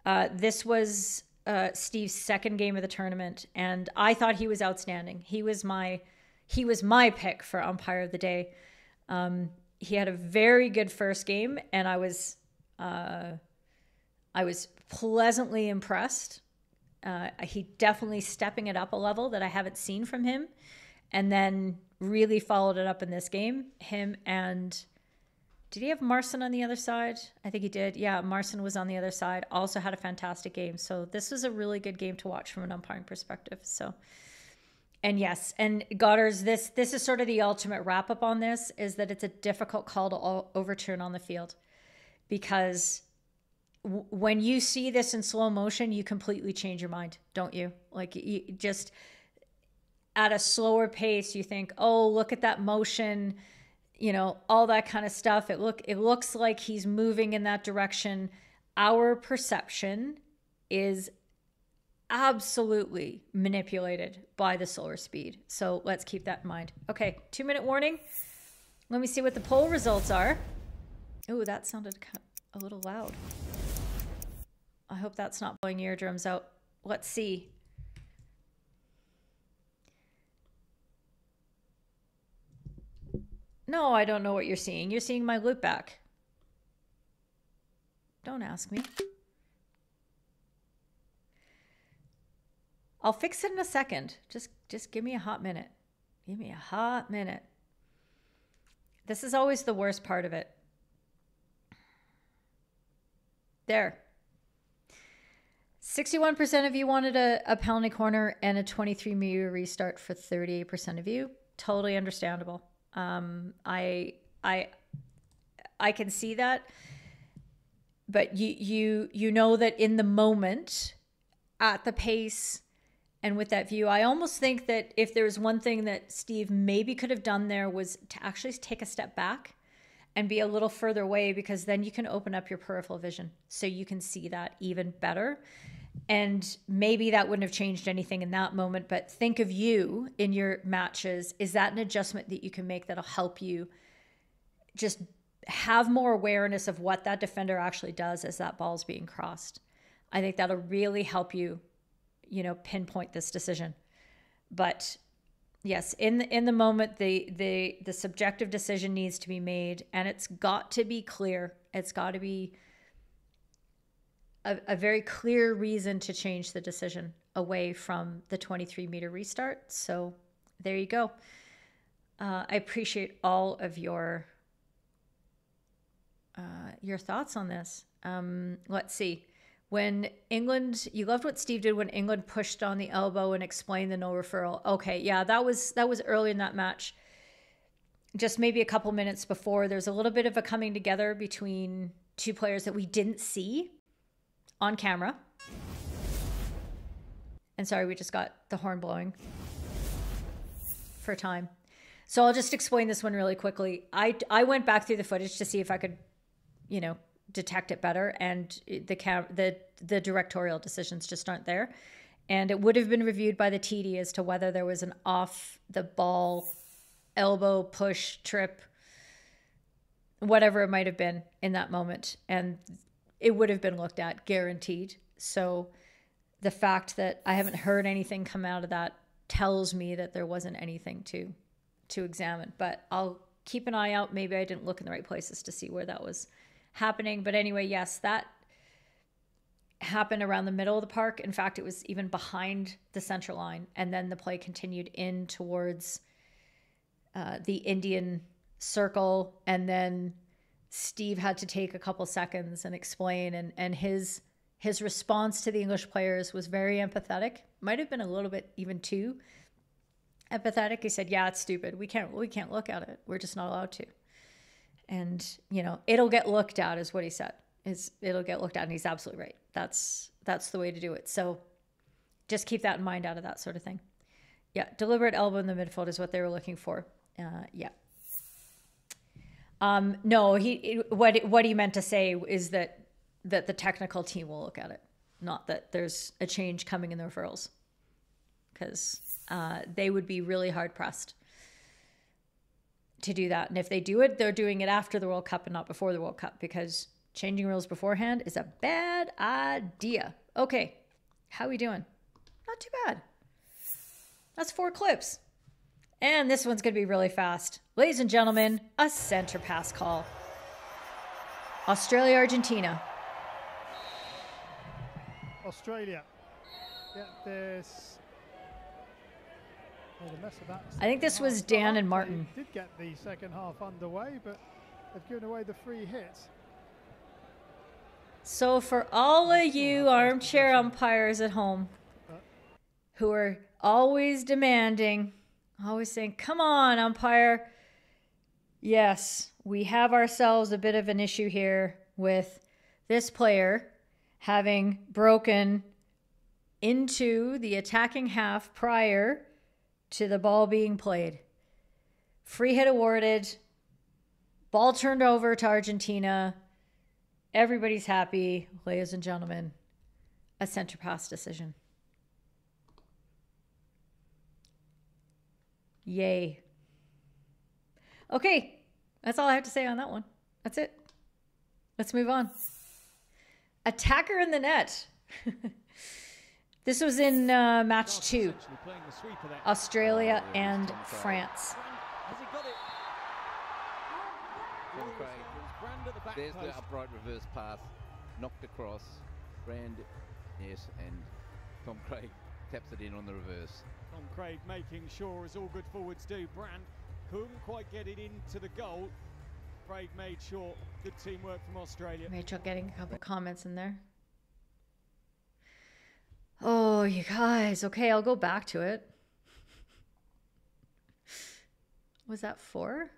uh, this was uh, Steve's second game of the tournament, and I thought he was outstanding. He was my he was my pick for umpire of the day. Um, he had a very good first game, and I was uh, I was pleasantly impressed. Uh, he definitely stepping it up a level that I haven't seen from him, and then really followed it up in this game. Him and did he have Marson on the other side? I think he did. Yeah, Marson was on the other side. Also had a fantastic game. So this was a really good game to watch from an umpiring perspective. So, and yes, and Goddard's this this is sort of the ultimate wrap up on this is that it's a difficult call to overturn on the field because w- when you see this in slow motion, you completely change your mind, don't you? Like you just at a slower pace, you think, "Oh, look at that motion." You know all that kind of stuff. It look it looks like he's moving in that direction. Our perception is absolutely manipulated by the solar speed. So let's keep that in mind. Okay two minute warning. Let me see what the poll results are. Oh that sounded a little loud. I hope that's not blowing eardrums out. Let's see No, I don't know what you're seeing. You're seeing my loop back. Don't ask me. I'll fix it in a second. Just just give me a hot minute. Give me a hot minute. This is always the worst part of it. There. 61% of you wanted a, a penalty corner and a 23 meter restart for 38% of you. Totally understandable. Um, I I I can see that, but you you you know that in the moment, at the pace, and with that view, I almost think that if there was one thing that Steve maybe could have done there was to actually take a step back and be a little further away because then you can open up your peripheral vision so you can see that even better and maybe that wouldn't have changed anything in that moment, but think of you in your matches. Is that an adjustment that you can make that'll help you just have more awareness of what that defender actually does as that ball's being crossed? I think that'll really help you, you know, pinpoint this decision. But yes, in the, in the moment, the the the subjective decision needs to be made, and it's got to be clear. It's got to be a, a very clear reason to change the decision away from the 23 meter restart. So there you go. Uh, I appreciate all of your uh, your thoughts on this. Um, let's see. When England, you loved what Steve did when England pushed on the elbow and explained the no referral. Okay, yeah, that was that was early in that match. Just maybe a couple minutes before, there's a little bit of a coming together between two players that we didn't see on camera. And sorry, we just got the horn blowing for time. So I'll just explain this one really quickly. I, I went back through the footage to see if I could, you know, detect it better, and the cam the the directorial decisions just aren't there. And it would have been reviewed by the TD as to whether there was an off the ball elbow push trip, whatever it might have been in that moment. And it would have been looked at, guaranteed. So the fact that I haven't heard anything come out of that tells me that there wasn't anything to to examine. But I'll keep an eye out. Maybe I didn't look in the right places to see where that was happening. But anyway, yes, that happened around the middle of the park. In fact, it was even behind the center line, and then the play continued in towards uh, the Indian circle, and then Steve had to take a couple seconds and explain and and his his response to the English players was very empathetic. Might have been a little bit even too empathetic. He said, "Yeah, it's stupid. We can't we can't look at it. We're just not allowed to." And, you know, it'll get looked at is what he said. Is it'll get looked at and he's absolutely right. That's that's the way to do it. So just keep that in mind out of that sort of thing. Yeah, deliberate elbow in the midfield is what they were looking for. Uh, yeah, um, no, he what what he meant to say is that that the technical team will look at it, not that there's a change coming in the referrals, because uh, they would be really hard pressed to do that. And if they do it, they're doing it after the World Cup and not before the World Cup because changing rules beforehand is a bad idea. Okay, how are we doing? Not too bad. That's four clips. And this one's going to be really fast. Ladies and gentlemen, a center pass call. Australia, Argentina. Australia. Get this. Oh, Made a mess of that I think this was Dan and Martin. They did get the second half underway, but they've given away the free hits. So, for all of you armchair umpires at home who are always demanding, always saying, Come on, umpire. Yes, we have ourselves a bit of an issue here with this player having broken into the attacking half prior to the ball being played. Free hit awarded, ball turned over to Argentina. Everybody's happy, ladies and gentlemen. A center pass decision. Yay. Okay, that's all I have to say on that one. That's it. Let's move on. Attacker in the net. this was in uh, match two Australia and France. Has he got it? Tom Craig. Brand at the back There's the upright reverse pass, knocked across. Brand, yes, and Tom Craig taps it in on the reverse. Tom Craig making sure, as all good forwards do. Brand couldn't quite get it into the goal. Craig made sure. Good teamwork from Australia. Rachel getting a couple comments in there. Oh, you guys. Okay, I'll go back to it. Was that four?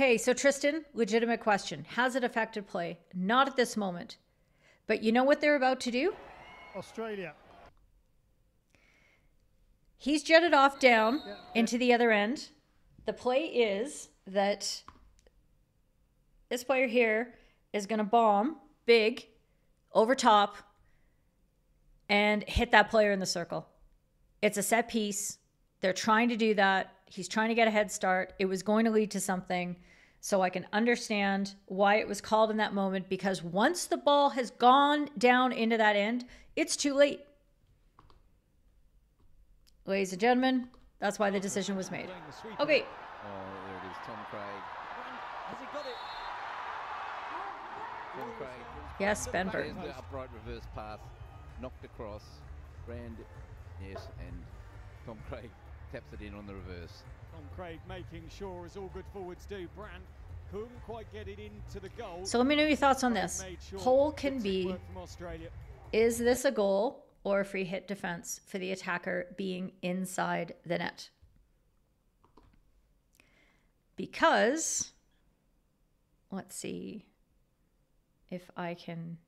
Okay, so Tristan, legitimate question. Has it affected play? Not at this moment. But you know what they're about to do? Australia. He's jetted off down into the other end. The play is that this player here is going to bomb big over top and hit that player in the circle. It's a set piece. They're trying to do that. He's trying to get a head start. It was going to lead to something. So I can understand why it was called in that moment because once the ball has gone down into that end, it's too late. Ladies and gentlemen, that's why the decision was made. Playing the sweep. Okay, Oh, there it is, Tom Craig. Has he got it? Tom Craig. yes, Ben There's Burton. the upright reverse path, knocked across. Brand, yes, and Tom Craig taps it in on the reverse. Craig making sure, as all good forwards do. Brand couldn't quite get it into the goal. So let me know your thoughts on this. Poll can be teamwork from Australia. is this a goal or a free hit defense for the attacker being inside the net? Because, let's see if I can.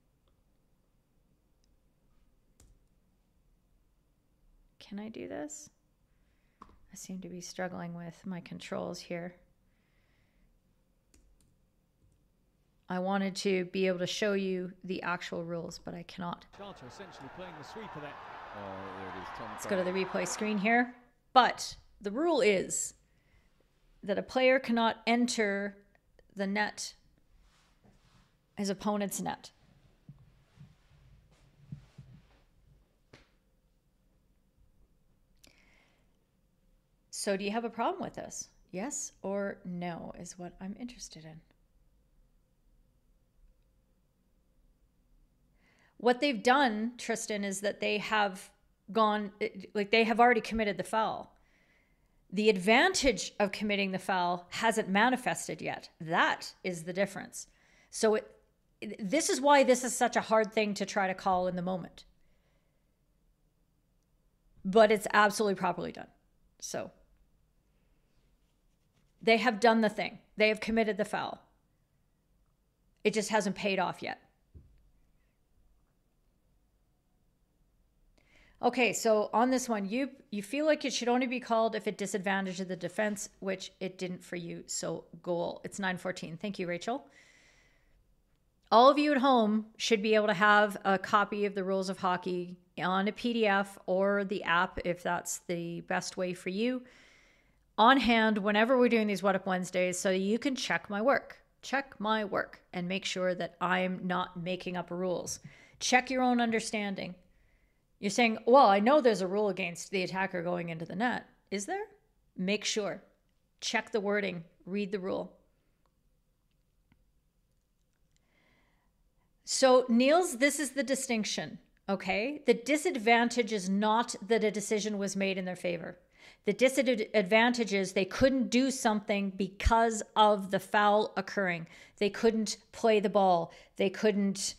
Can I do this? I seem to be struggling with my controls here. I wanted to be able to show you the actual rules, but I cannot. Charter essentially playing the sweeper there. Oh, there it is, Tom Let's go to the replay screen here. But the rule is that a player cannot enter the net, his opponent's net. So, do you have a problem with this? Yes or no is what I'm interested in. What they've done, Tristan, is that they have gone, eh, like, they have already committed the foul. The advantage of committing the foul hasn't manifested yet. That is the difference. So, it, this is why this is such a hard thing to try to call in the moment. But it's absolutely properly done. So, they have done the thing. They have committed the foul. It just hasn't paid off yet. Okay, so on this one, you you feel like it should only be called if it disadvantages the defense, which it didn't for you. So goal. It's 914. Thank you, Rachel. All of you at home should be able to have a copy of the rules of hockey on a PDF or the app if that's the best way for you on hand whenever we're doing these What Up Wednesdays so you can check my work. Check my work and make sure that I'm not making up rules. Check your own understanding. You're saying, well, I know there's a rule against the attacker going into the net. Is there? Make sure. Check the wording, read the rule. So, Niels, this is the distinction, okay? The disadvantage is not that a decision was made in their favor. The disadvantage is they couldn't do something because of the foul occurring. They couldn't play the ball. They couldn't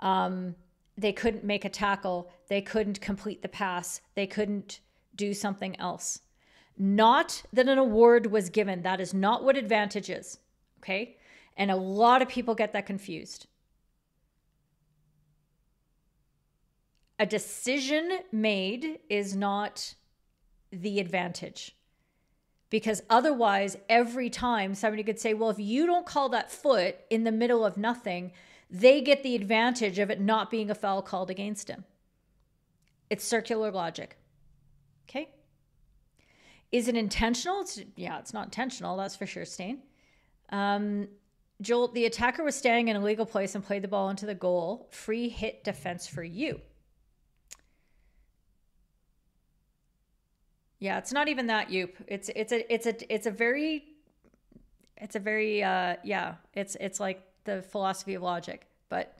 um, they couldn't make a tackle. They couldn't complete the pass. They couldn't do something else. Not that an award was given. That is not what advantage is. Okay. And a lot of people get that confused. A decision made is not the advantage. Because otherwise, every time somebody could say, well, if you don't call that foot in the middle of nothing, they get the advantage of it not being a foul called against him. It's circular logic. Okay. Is it intentional? It's, yeah, it's not intentional. That's for sure, Stain. Um, Joel, the attacker was standing in a legal place and played the ball into the goal. Free hit defense for you. Yeah, it's not even that Yoop. It's it's a it's a it's a very it's a very uh yeah, it's it's like the philosophy of logic, but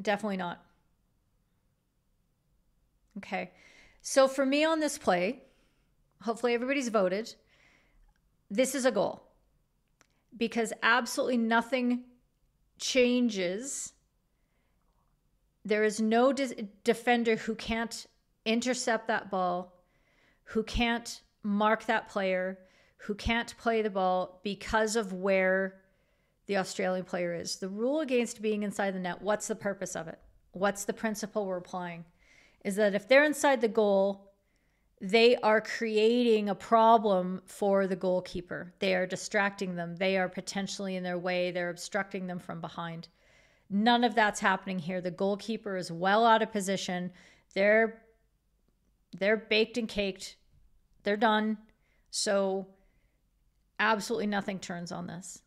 definitely not. Okay. So for me on this play, hopefully everybody's voted. This is a goal. Because absolutely nothing changes. There is no de- defender who can't intercept that ball, who can't mark that player, who can't play the ball because of where the Australian player is. The rule against being inside the net, what's the purpose of it? What's the principle we're applying? Is that if they're inside the goal, they are creating a problem for the goalkeeper. They are distracting them. They are potentially in their way. They're obstructing them from behind. None of that's happening here. The goalkeeper is well out of position. They're they're baked and caked. They're done. So absolutely nothing turns on this.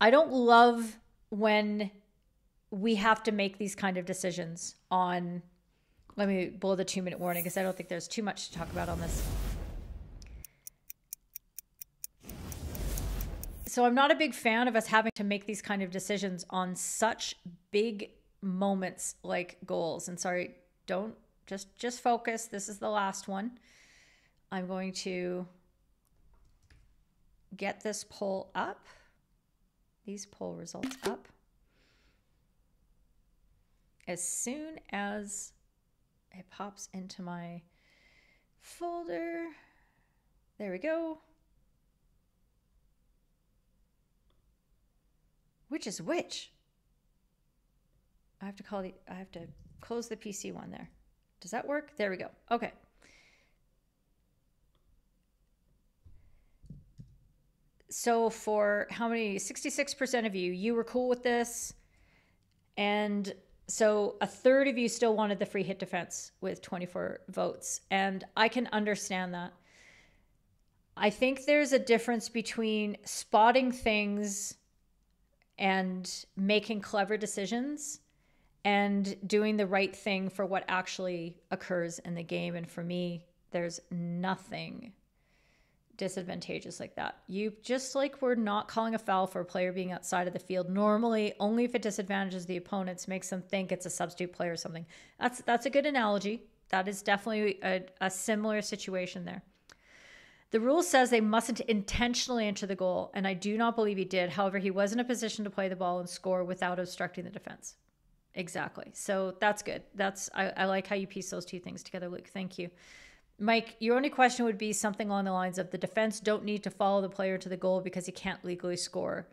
I don't love when we have to make these kind of decisions on let me blow the two minute warning because I don't think there's too much to talk about on this. So I'm not a big fan of us having to make these kind of decisions on such big moments like goals. And sorry, don't just just focus. This is the last one. I'm going to get this poll up. These poll results up. As soon as it pops into my folder. There we go. Which is which? I have to call the I have to close the PC one there. Does that work? There we go. Okay. So for how many 66% of you, you were cool with this. And so a third of you still wanted the free hit defense with 24 votes. And I can understand that. I think there's a difference between spotting things and making clever decisions and doing the right thing for what actually occurs in the game. And for me, there's nothing disadvantageous like that. You just like we're not calling a foul for a player being outside of the field. Normally, only if it disadvantages the opponents, makes them think it's a substitute player or something. That's that's a good analogy. That is definitely a, a similar situation there. The rule says they mustn't intentionally enter the goal, and I do not believe he did. However, he was in a position to play the ball and score without obstructing the defense. Exactly. So that's good. That's I, I like how you piece those two things together, Luke. Thank you. Mike, your only question would be something along the lines of the defense don't need to follow the player to the goal because he can't legally score.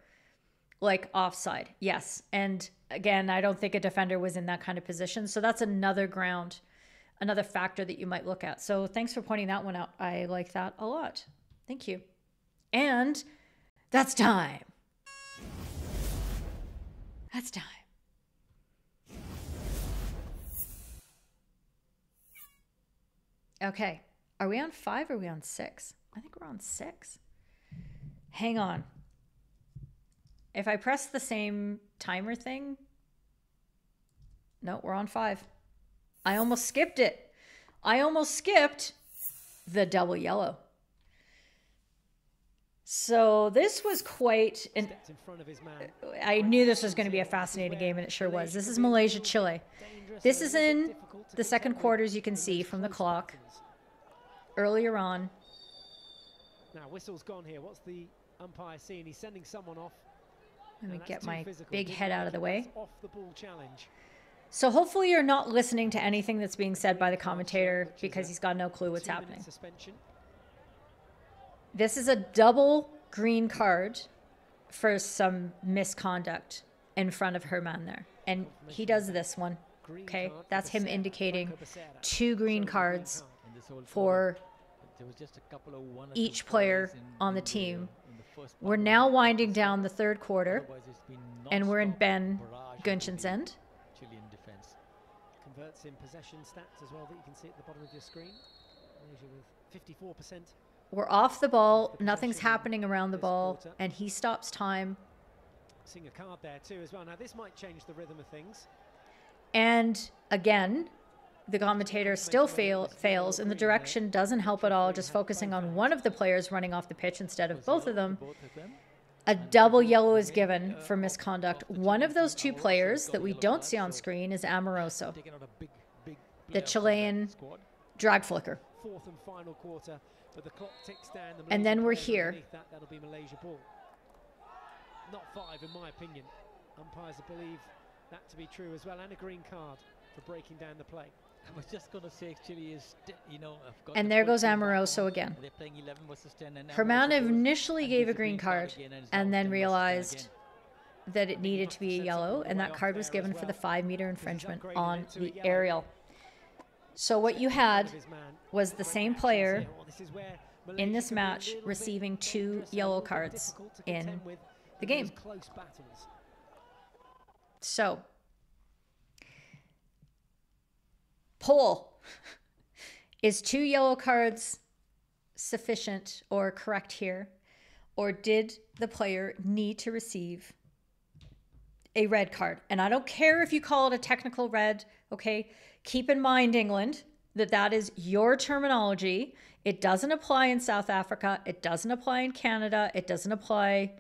like offside. Yes. And again, I don't think a defender was in that kind of position. So that's another ground, another factor that you might look at. So thanks for pointing that one out. I like that a lot. Thank you. And that's time. That's time. Okay. Are we on five or are we on six? I think we're on six. Hang on. If I press the same timer thing, no, we're on five. I almost skipped it. I almost skipped the double yellow. So this was quite an. In front of his man. I knew this was going to be a fascinating game, and it sure was. This is Malaysia Chile. This is in the second quarter, as you can see from the clock. Earlier on, Now whistle's gone here. What's the umpire seeing? He's sending someone off. let me get my big head out of the way. Off the ball challenge. So hopefully you're not listening to anything that's being said by the commentator because he's got no clue what's happening. Suspension. This is a double green card for some misconduct in front of her man there. And he does this one. Okay, that's him indicating two green cards for each player on the team. We're now winding down the third quarter, and we're in Ben Gunchen's end. Converts in possession stats as well that you can see at the bottom of your screen. Malaysia with 54%. We're off the ball, nothing's happening around the ball, and he stops time. Seeing a card there too as well. Now this might change the rhythm of things. And again, the commentator still fail, fails, and the direction doesn't help at all, just focusing on one of the players running off the pitch instead of both of them. for both of them. A double yellow is given for misconduct. One of those two players that we don't see on screen is Amoroso, Taking out a big, big the player from that Chilean drag flicker. Fourth and final quarter, but the clock ticks down. The And then we're here. That, that'll be Malaysia ball. Not five, in my opinion. Umpires believe that to be true as well, and a green card for breaking down the play. I was just going to say, actually, is you know, I've got And the there goes Amoroso again. and They're playing 11 versus 10, and Herman initially and gave a green card again, and, and then 10 versus 10 realized that it needed to be a yellow, and that card was given for the five meter infringement on the aerial. So what you had Of his man. was the same player here. This is where in this can be a match receiving two dangerous and a yellow cards in the game. those Close battles. So, poll is two yellow cards sufficient or correct here? Or did the player need to receive a red card? And I don't care if you call it a technical red, okay? Keep in mind, England, that that is your terminology. It doesn't apply in South Africa, it doesn't apply in Canada, it doesn't apply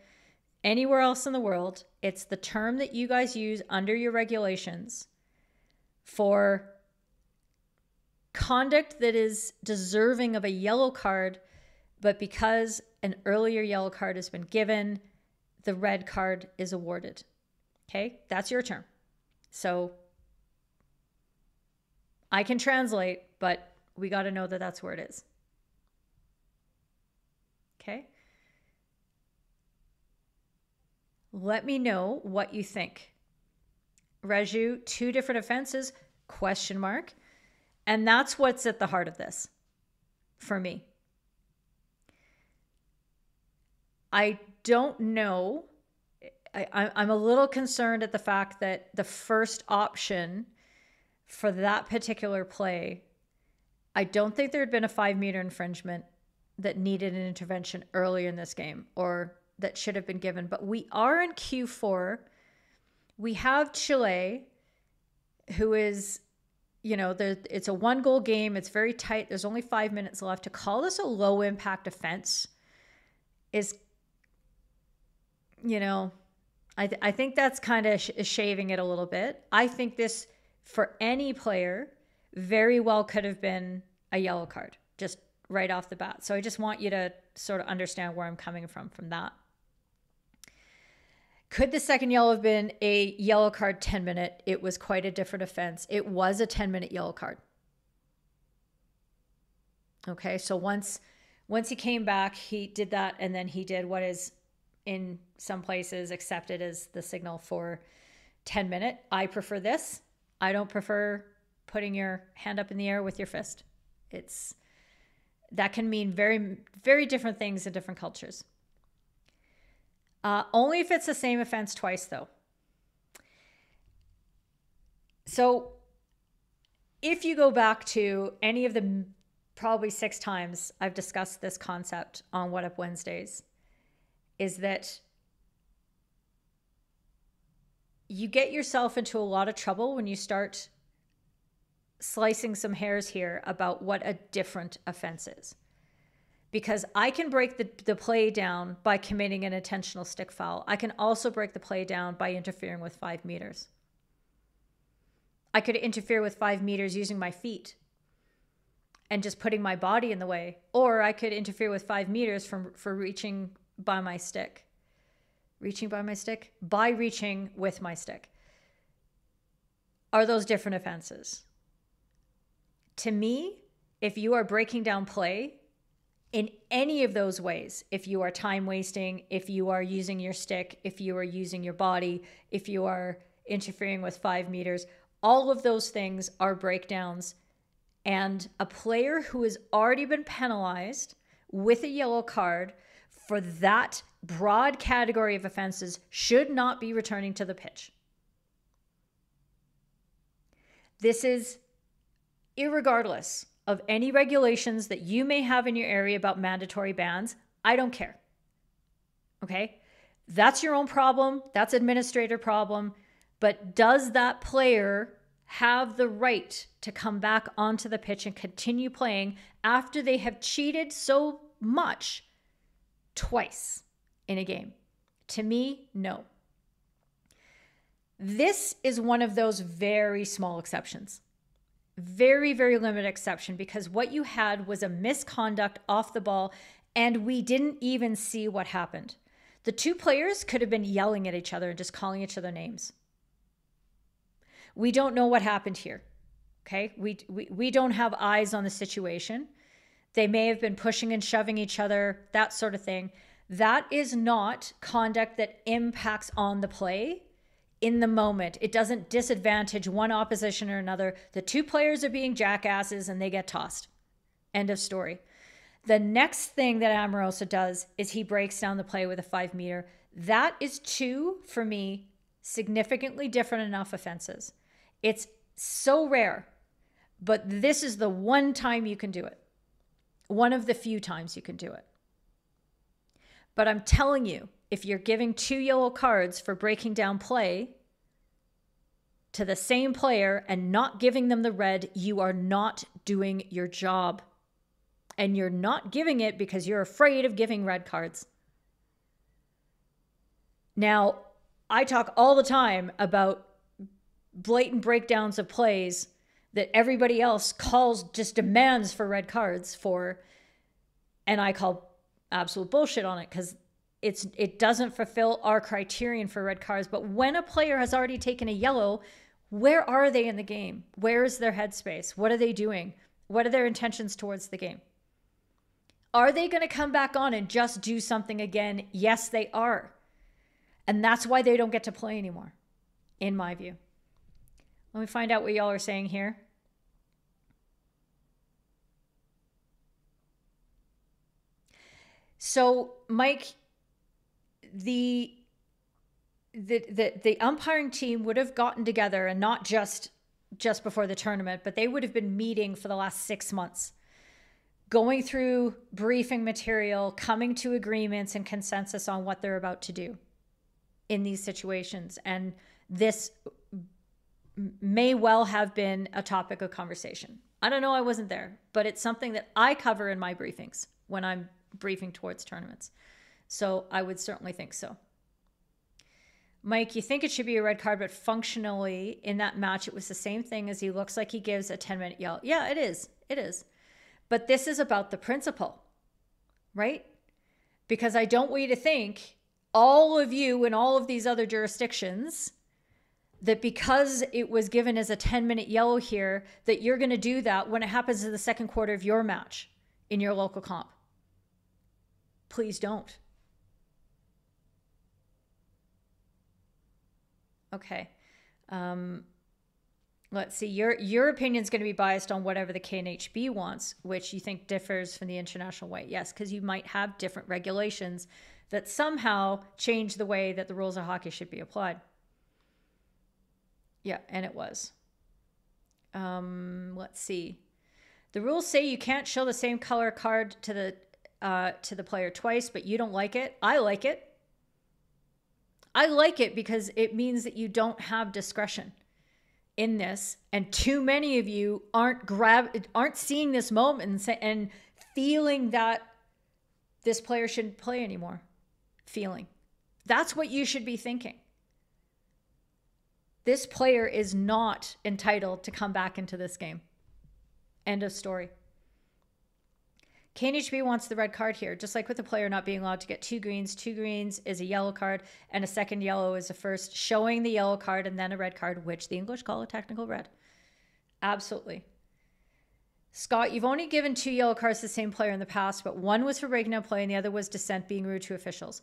anywhere else in the world. It's the term that you guys use under your regulations for conduct that is deserving of a yellow card, but because an earlier yellow card has been given, the red card is awarded. Okay, that's your term. So I can translate, but we got to know that that's where it is. Okay. Let me know what you think. Reju, two different offenses, question mark. And that's what's at the heart of this for me. I don't know. I, I'm a little concerned at the fact that the first option for that particular play, I don't think there had been a five meter infringement that needed an intervention earlier in this game or that should have been given. But we are in Q4. We have Chile, who is, you know, there, it's a one goal game. It's very tight. There's only five minutes left. To call this a low impact offense is, you know, I, th- I think that's kind of sh- shaving it a little bit. I think this, for any player, very well could have been a yellow card, just right off the bat. So I just want you to sort of understand where I'm coming from from that. Could the second yellow have been a yellow card 10 minute? It was quite a different offense. It was a 10 minute yellow card. Okay, so once once he came back, he did that and then he did what is in some places accepted as the signal for 10 minute. I prefer this. I don't prefer putting your hand up in the air with your fist. It's that can mean very very different things in different cultures. Uh, only if it's the same offense twice, though. So, if you go back to any of the probably six times I've discussed this concept on What Up Wednesdays, is that you get yourself into a lot of trouble when you start slicing some hairs here about what a different offense is. Because I can break the, the play down by committing an intentional stick foul. I can also break the play down by interfering with five meters. I could interfere with five meters using my feet and just putting my body in the way. Or I could interfere with five meters from for reaching by my stick. Reaching by my stick? By reaching with my stick. Are those different offenses? To me, if you are breaking down play in any of those ways, if you are time wasting, if you are using your stick, if you are using your body, if you are interfering with five meters, all of those things are breakdowns. And a player who has already been penalized with a yellow card for that broad category of offenses should not be returning to the pitch. This is irregardless of any regulations that you may have in your area about mandatory bans. I don't care. Okay? That's your own problem. That's administrator problem. But does that player have the right to come back onto the pitch and continue playing after they have cheated so much twice in a game? To me, no. This is one of those very small exceptions. Very, very limited exception because what you had was a misconduct off the ball and we didn't even see what happened. The two players could have been yelling at each other and just calling each other names. We don't know what happened here. Okay. We, we, we don't have eyes on the situation. They may have been pushing and shoving each other, that sort of thing. That is not conduct that impacts on the play in the moment. It doesn't disadvantage one opposition or another. The two players are being jackasses and they get tossed. End of story. The next thing that Amoroso does is he breaks down the play with a five meter. That is two, for me, significantly different enough offenses. It's so rare, but this is the one time you can do it. One of the few times you can do it. But I'm telling you, if you're giving two yellow cards for breaking down play to the same player and not giving them the red, you are not doing your job. And you're not giving it because you're afraid of giving red cards. Now, I talk all the time about blatant breakdowns of plays that everybody else calls just demands for red cards for and I call absolute bullshit on it cuz it's it doesn't fulfill our criterion for red cards. But when a player has already taken a yellow where are they in the game? Where is their headspace? What are they doing? What are their intentions towards the game? Are they going to come back on and just do something again? Yes they are. And that's why they don't get to play anymore in my view let me find out what y'all are saying here. So, Mike, the the the the umpiring team would have gotten together and not just just before the tournament, but they would have been meeting for the last 6 months. Going through briefing material, coming to agreements and consensus on what they're about to do in these situations. And this may well have been a topic of conversation. I don't know, I wasn't there, but it's something that I cover in my briefings when I'm briefing towards tournaments. So I would certainly think so. Mike, you think it should be a red card, but functionally in that match, it was the same thing as he looks like he gives a 10 minute yell. Yeah, it is. It is. But this is about the principle, right? Because I don't want you to think all of you in all of these other jurisdictions that because it was given as a 10 minute yellow here, that you're going to do that when it happens in the second quarter of your match in your local comp. Please don't. Okay. Um, let's see. Your your opinion is going to be biased on whatever the KNHB wants, which you think differs from the international way. Yes, because you might have different regulations that somehow change the way that the rules of hockey should be applied. Yeah, and it was. Um, let's see. The rules say you can't show the same color card to the uh, to the player twice, but you don't like it. I like it. I like it because it means that you don't have discretion in this, and too many of you aren't grab aren't seeing this moment and, say, and feeling that this player shouldn't play anymore. Feeling that's what you should be thinking. This player is not entitled to come back into this game. End of story. KNHB wants the red card here, just like with the player not being allowed to get two greens. Two greens is a yellow card, and a second yellow is a first, showing the yellow card and then a red card, which the English call a technical red. Absolutely. Scott, you've only given two yellow cards to the same player in the past, but one was for breaking up play and the other was dissent being rude to officials,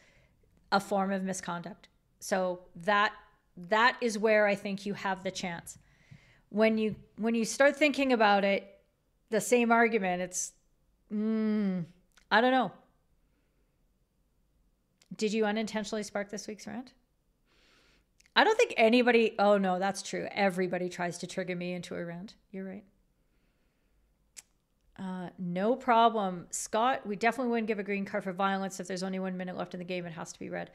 a form of misconduct. So that that is where I think you have the chance. When you when you start thinking about it, the same argument, it's Mm, I don't know. Did you unintentionally spark this week's rant? I don't think anybody. Oh, no, that's true. Everybody tries to trigger me into a rant. You're right. Uh, no problem. Scott, we definitely wouldn't give a green card for violence if there's only one minute left in the game. It has to be red.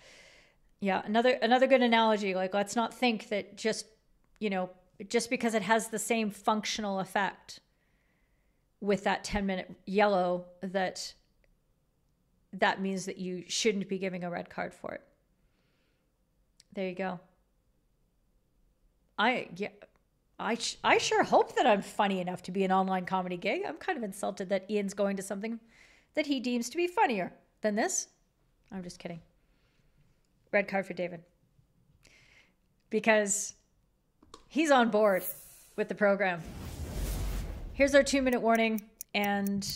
Yeah, another another good analogy. Like, let's not think that just you know just because it has the same functional effect with that 10 minute yellow that that means that you shouldn't be giving a red card for it. There you go. I yeah, I I sure hope that I'm funny enough to be an online comedy gig. I'm kind of insulted that Ian's going to something that he deems to be funnier than this. I'm just kidding. Red card for David. Because he's on board with the program. Here's our two minute warning. And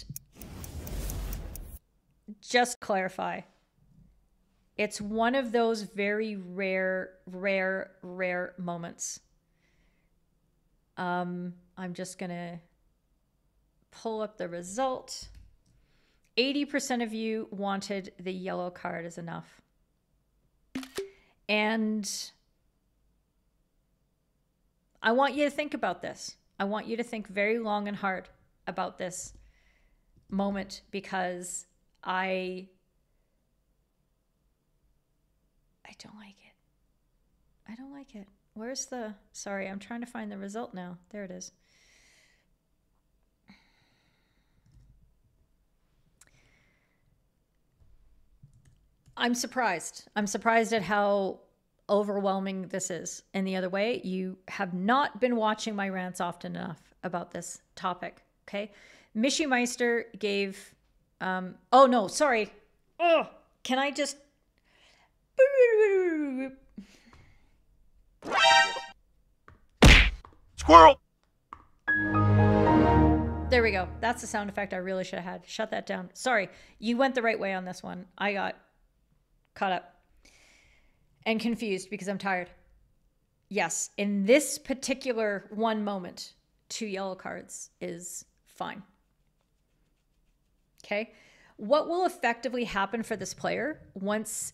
just clarify it's one of those very rare, rare, rare moments. Um, I'm just going to pull up the result. 80% of you wanted the yellow card is enough. And I want you to think about this. I want you to think very long and hard about this moment because I I don't like it. I don't like it. Where's the Sorry, I'm trying to find the result now. There it is. I'm surprised. I'm surprised at how overwhelming this is. And the other way, you have not been watching my rants often enough about this topic. Okay. Mishy Meister gave, um, oh no, sorry. Oh, can I just. Squirrel! There we go. That's the sound effect I really should have had. Shut that down. Sorry. You went the right way on this one. I got caught up and confused because I'm tired. Yes, in this particular one moment, two yellow cards is fine. Okay. What will effectively happen for this player once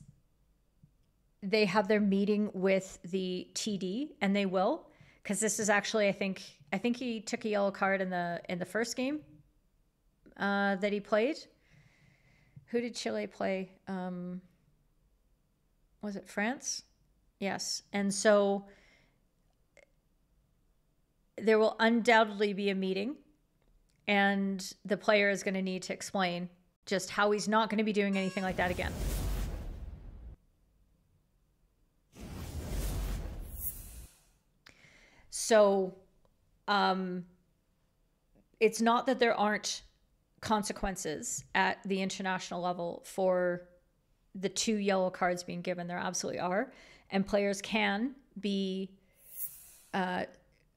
they have their meeting with the TD and they will because this is actually I think I think he took a yellow card in the in the first game uh, that he played. Who did Chile play? Um, was it France? Yes. And so there will undoubtedly be a meeting, and the player is going to need to explain just how he's not going to be doing anything like that again. So, um, it's not that there aren't consequences at the international level for the two yellow cards being given. There absolutely are. And players can be uh,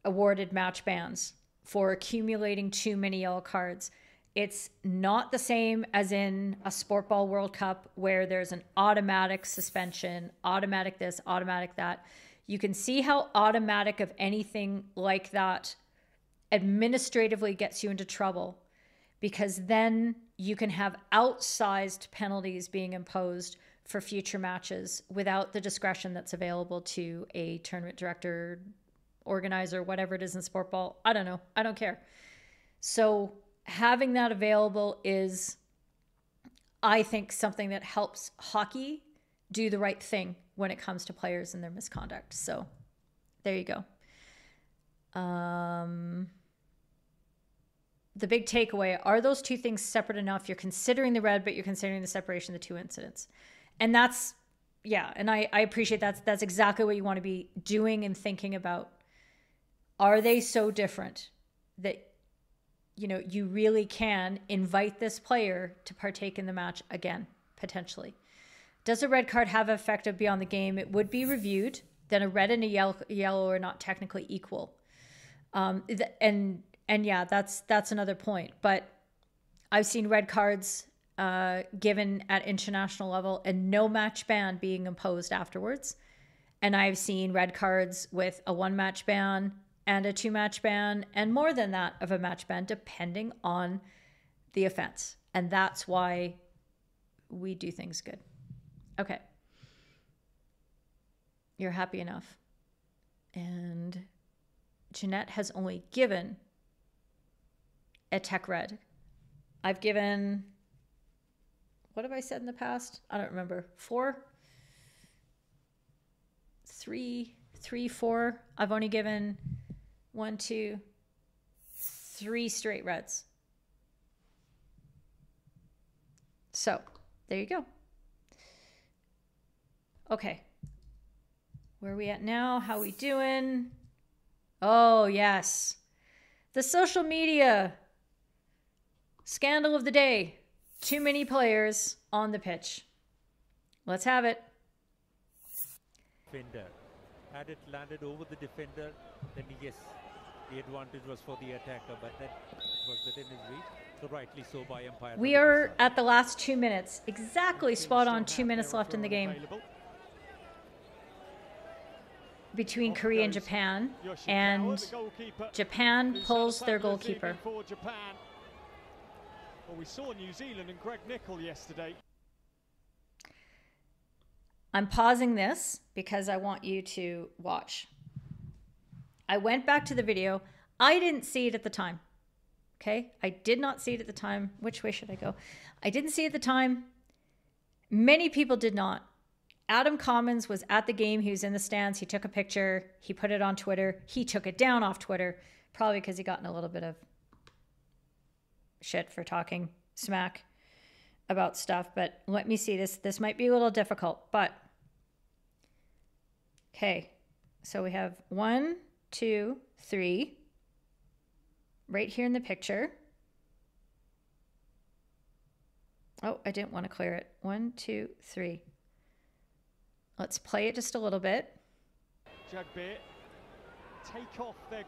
awarded match bans for accumulating too many yellow cards. It's not the same as in a Sport Ball World Cup where there's an automatic suspension, automatic this, automatic that. You can see how automatic of anything like that administratively gets you into trouble because then you can have outsized penalties being imposed for future matches without the discretion that's available to a tournament director, organizer, whatever it is in sport ball. I don't know. I don't care. So having that available is, I think, something that helps hockey do the right thing when it comes to players and their misconduct. So there you go. Um, the big takeaway are those two things separate enough? You're considering the red, but you're considering the separation of the two incidents. And that's, yeah, and I, I appreciate that's that's exactly what you want to be doing and thinking about. Are they so different that you know you really can invite this player to partake in the match again, potentially? Does a red card have effect of beyond the game? It would be reviewed. Then a red and a yellow, yellow are not technically equal. Um, and and yeah, that's that's another point. But I've seen red cards uh, given at international level and no match ban being imposed afterwards. And I've seen red cards with a one match ban and a two match ban and more than that of a match ban, depending on the offense. And that's why we do things good. Okay. You're happy enough. And Jeanette has only given a tech red. I've given, what have I said in the past? I don't remember. Four? Three, three, four. I've only given one, two, three straight reds. So there you go. Okay. Where are we at now? How we doing? Oh, yes. The social media scandal of the day. Too many players on the pitch. Let's have it. Defender. Had it landed over the defender, then yes, the advantage was for the attacker, but that was within his reach. So rightly so by umpire. We are at the last two minutes. Exactly spot on two minutes left in the game. Between Korea and Japan. And Japan pulls their goalkeeper. Well, we saw New Zealand and Greg Nicol yesterday. I'm pausing this because I want you to watch. I went back to the video. I didn't see it at the time. Okay? I did not see it at the time. Which way should I go? I didn't see it at the time. Many people did not. Adam Commons was at the game. He was in the stands. He took a picture. He put it on Twitter. He took it down off Twitter, probably because he got in a little bit of shit for talking smack about stuff, but let me see this. This might be a little difficult, but okay. So we have one, two, three, right here in the picture. Oh, I didn't want to clear it. One, two, three. Let's play it just a little bit. Take off their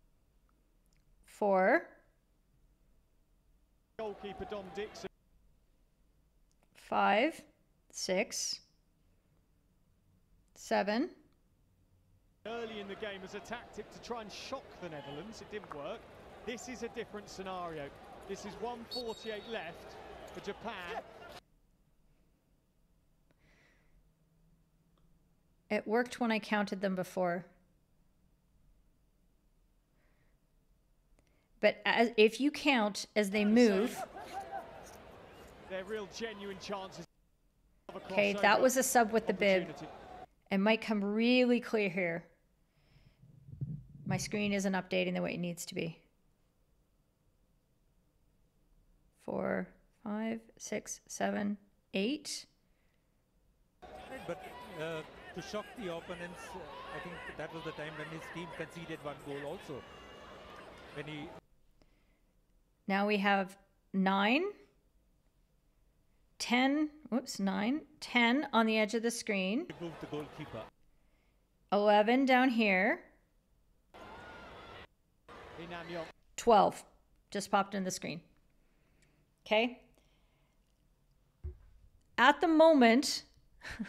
Four. Goalkeeper Dom Dixon. five, six, seven, Early in the game as a tactic to try and shock the Netherlands. It didn't work. This is a different scenario. This is 148 left for Japan. It worked when I counted them before. But as, if you count as they move, They're real genuine chances. okay, that was a sub with the bib. opportunity. It might come really clear here. My screen isn't updating the way it needs to be. Four, five, six, seven, eight. But uh, to shock the opponents, uh, I think that was the time when his team conceded one goal also. When he Now we have nine, ten, whoops, nine, ten on the edge of the screen, removed the goalkeeper. 11 down here, 12 just popped in the screen. Okay. At the moment,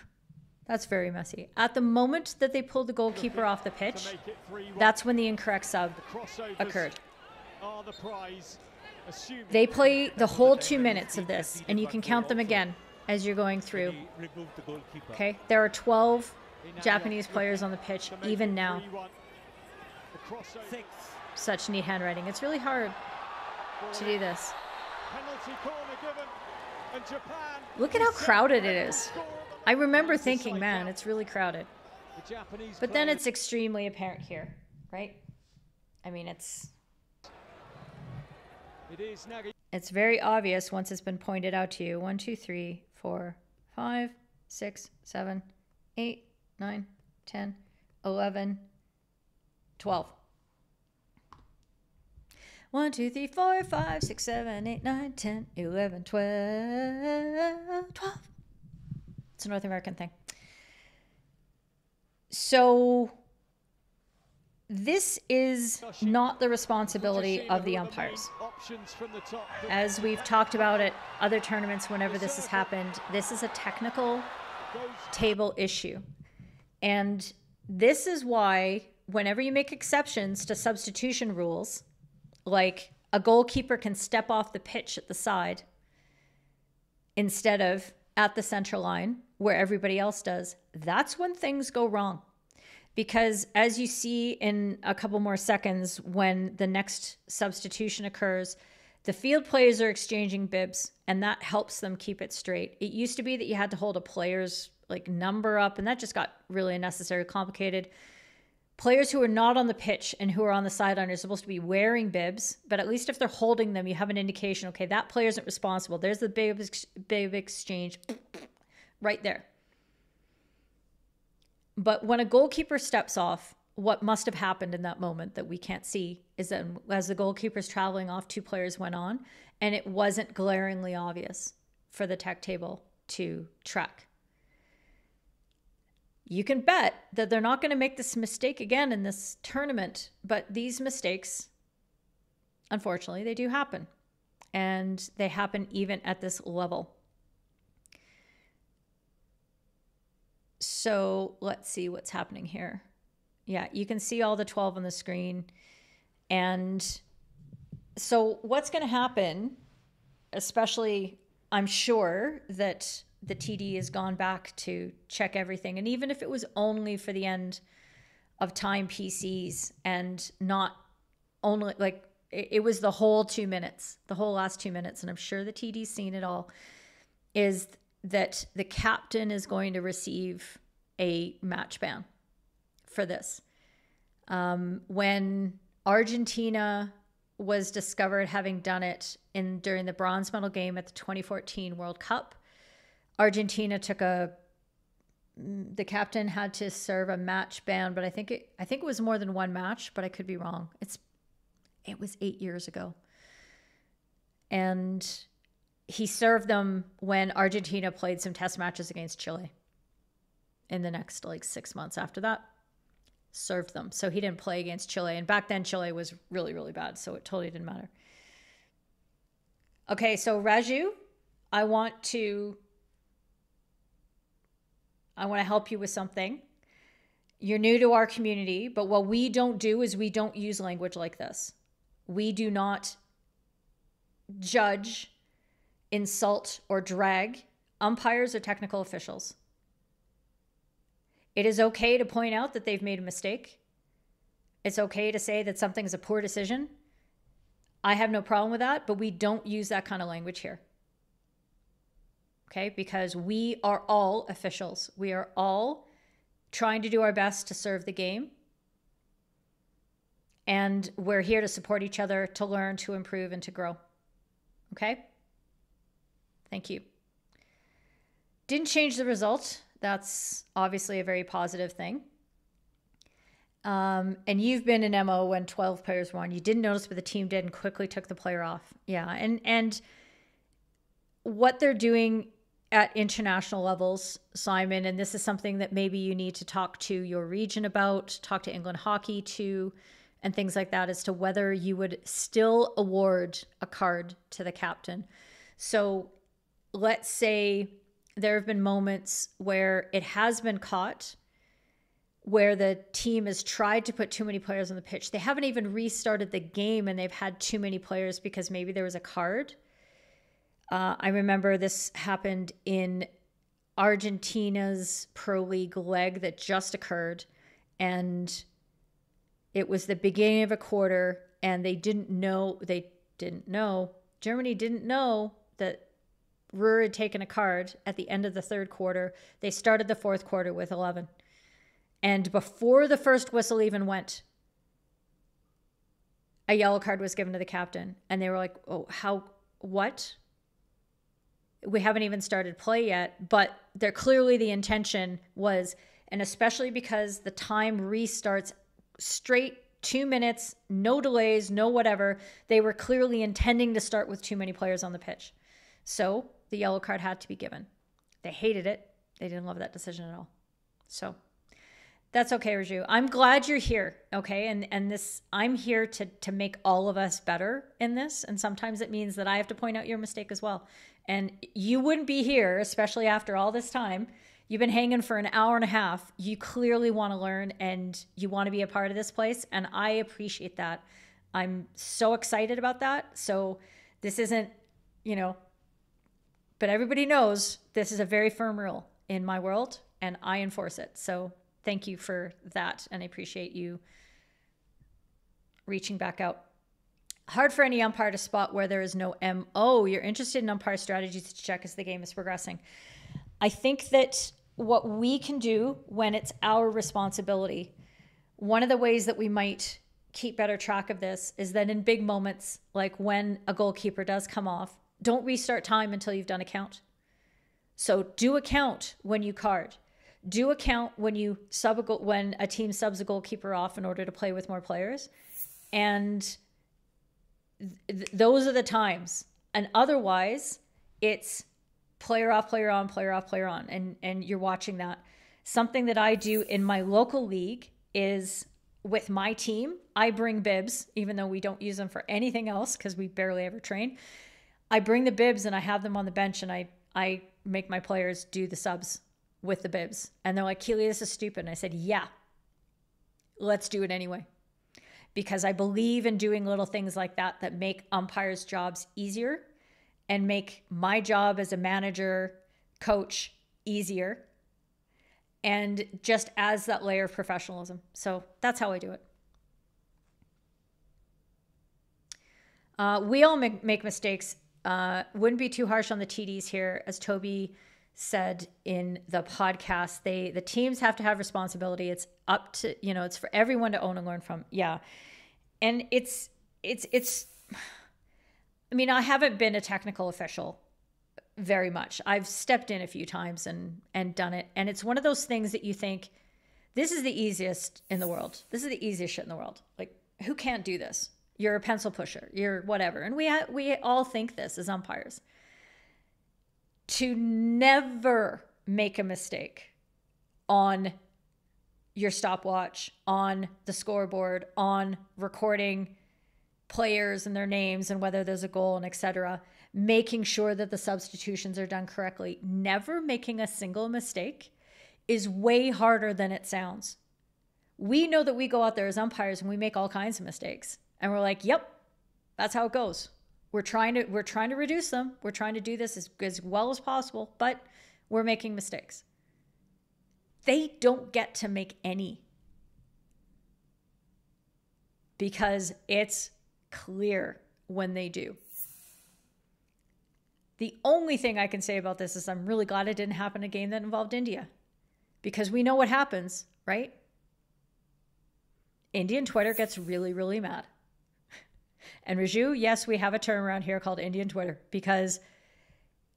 That's very messy. At the moment that they pulled the goalkeeper off the pitch, that's when the incorrect sub occurred. They play the whole two minutes of this, and you can count them again as you're going through. Okay, there are 12 Japanese players on the pitch, even now. Such neat handwriting. It's really hard to do this. Look at how crowded it is. I remember thinking, man, it's really crowded. But then it's extremely apparent here, right? I mean, it's. It's very obvious once it's been pointed out to you. One, two, three, four, five, six, seven, eight, nine, ten, eleven, twelve. One, two, three, four, five, six, seven, eight, nine, ten, eleven, twelve, twelve. It's a North American thing. So this is not the responsibility of the umpires. As we've talked about at other tournaments, whenever this has happened, this is a technical table issue. And this is why, whenever you make exceptions to substitution rules, like a goalkeeper can step off the pitch at the side instead of at the center line where everybody else does, that's when things go wrong. Because as you see in a couple more seconds, when the next substitution occurs, the field players are exchanging bibs, and that helps them keep it straight. It used to be that you had to hold a player's like number up, and that just got really unnecessary, complicated. Players who are not on the pitch and who are on the sideline are supposed to be wearing bibs, but at least if they're holding them, you have an indication. Okay, that player isn't responsible. There's the bib, bib exchange, right there. But when a goalkeeper steps off, what must have happened in that moment that we can't see is that as the goalkeeper's traveling off, two players went on, and it wasn't glaringly obvious for the tech table to track. You can bet that they're not going to make this mistake again in this tournament, but these mistakes, unfortunately, they do happen. And they happen even at this level. So let's see what's happening here. Yeah, you can see all the 12 on the screen. And so what's going to happen, especially, I'm sure that the TD has gone back to check everything. And even if it was only for the end of time PCs and not only like it, it was the whole two minutes, the whole last two minutes, and I'm sure the TD's seen it all, is that the captain is going to receive a match ban for this. Um, when Argentina was discovered having done it in during the bronze medal game at the 2014 World Cup, Argentina took a the captain had to serve a match ban, but I think it I think it was more than one match, but I could be wrong. It's it was 8 years ago. And he served them when Argentina played some test matches against Chile. In the next like 6 months after that, served them. So he didn't play against Chile and back then Chile was really really bad, so it totally didn't matter. Okay, so Raju, I want to I want to help you with something. You're new to our community, but what we don't do is we don't use language like this. We do not judge, insult, or drag umpires or technical officials. It is okay to point out that they've made a mistake. It's okay to say that something's a poor decision. I have no problem with that, but we don't use that kind of language here okay? Because we are all officials. We are all trying to do our best to serve the game. And we're here to support each other, to learn, to improve, and to grow. Okay? Thank you. Didn't change the result. That's obviously a very positive thing. Um, and you've been in MO when 12 players won. You didn't notice, but the team did and quickly took the player off. Yeah. And, and, what they're doing at international levels, Simon, and this is something that maybe you need to talk to your region about, talk to England hockey to, and things like that as to whether you would still award a card to the captain. So let's say there have been moments where it has been caught where the team has tried to put too many players on the pitch. They haven't even restarted the game and they've had too many players because maybe there was a card. Uh, I remember this happened in Argentina's Pro League leg that just occurred. And it was the beginning of a quarter, and they didn't know, they didn't know, Germany didn't know that Rühr had taken a card at the end of the third quarter. They started the fourth quarter with 11. And before the first whistle even went, a yellow card was given to the captain. And they were like, oh, how, what? We haven't even started play yet. But they're clearly the intention was, and especially because the time restarts straight two minutes, no delays, no whatever. They were clearly intending to start with too many players on the pitch. So the yellow card had to be given. They hated it. They didn't love that decision at all. So that's okay, Raju. I'm glad you're here. Okay. And and this I'm here to to make all of us better in this. And sometimes it means that I have to point out your mistake as well. And you wouldn't be here, especially after all this time. You've been hanging for an hour and a half. You clearly want to learn and you want to be a part of this place. And I appreciate that. I'm so excited about that. So this isn't, you know, but everybody knows this is a very firm rule in my world and I enforce it. So thank you for that. And I appreciate you reaching back out. Hard for any umpire to spot where there is no MO. You're interested in umpire strategies to check as the game is progressing. I think that what we can do when it's our responsibility, one of the ways that we might keep better track of this is that in big moments, like when a goalkeeper does come off, don't restart time until you've done a count. So do a count when you card do a count when you sub a goal, when a team subs a goalkeeper off in order to play with more players, and th- those are the times. And otherwise, it's player off, player on, player off, player on, and and you're watching that. Something that I do in my local league is with my team. I bring bibs, even though we don't use them for anything else because we barely ever train. I bring the bibs and I have them on the bench, and I I make my players do the subs with the bibs. And they're like, Keely, this is stupid. And I said, yeah, let's do it anyway. Because I believe in doing little things like that that make umpires' jobs easier and make my job as a manager, coach easier and just adds that layer of professionalism. So that's how I do it. Uh, we all make, make mistakes. Uh, wouldn't be too harsh on the TDs here, as Toby said in the podcast they the teams have to have responsibility. It's up to you know it's for everyone to own and learn from. Yeah. And it's it's it's i mean i haven't been a technical official very much. I've stepped in a few times and and done it. And it's one of those things that you think this is the easiest in the world. This is the easiest shit in the world. Like who can't do this you're a pencil pusher you're whatever and we ha- we all think this as umpires to never make a mistake on your stopwatch, on the scoreboard, on recording players and their names and whether there's a goal and etc. Making sure that the substitutions are done correctly, never making a single mistake is way harder than it sounds. We know that we go out there as umpires and we make all kinds of mistakes. And we're like, yep, that's how it goes. We're trying to we're trying to reduce them. We're trying to do this as, as well as possible, but we're making mistakes. They don't get to make any because it's clear when they do. The only thing I can say about this is I'm really glad it didn't happen a game that involved India because we know what happens, right? Indian Twitter gets really, really mad. And Raju, yes, we have a term around here called Indian Twitter because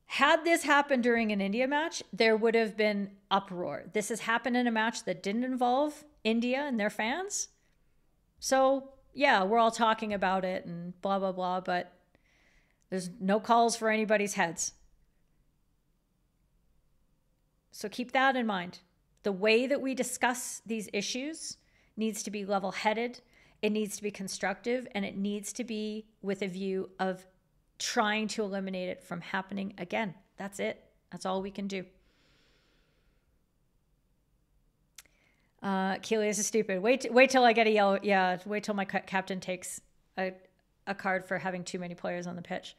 had this happened during an India match, there would have been uproar. This has happened in a match that didn't involve India and their fans. So, yeah, we're all talking about it and blah, blah, blah, but there's no calls for anybody's heads. So keep that in mind. The way that we discuss these issues needs to be level headed it needs to be constructive and it needs to be with a view of trying to eliminate it from happening again. That's it. That's all we can do. Uh, Keely, this is stupid. Wait, wait till I get a yellow. Yeah, wait till my ca- captain takes a, a card for having too many players on the pitch.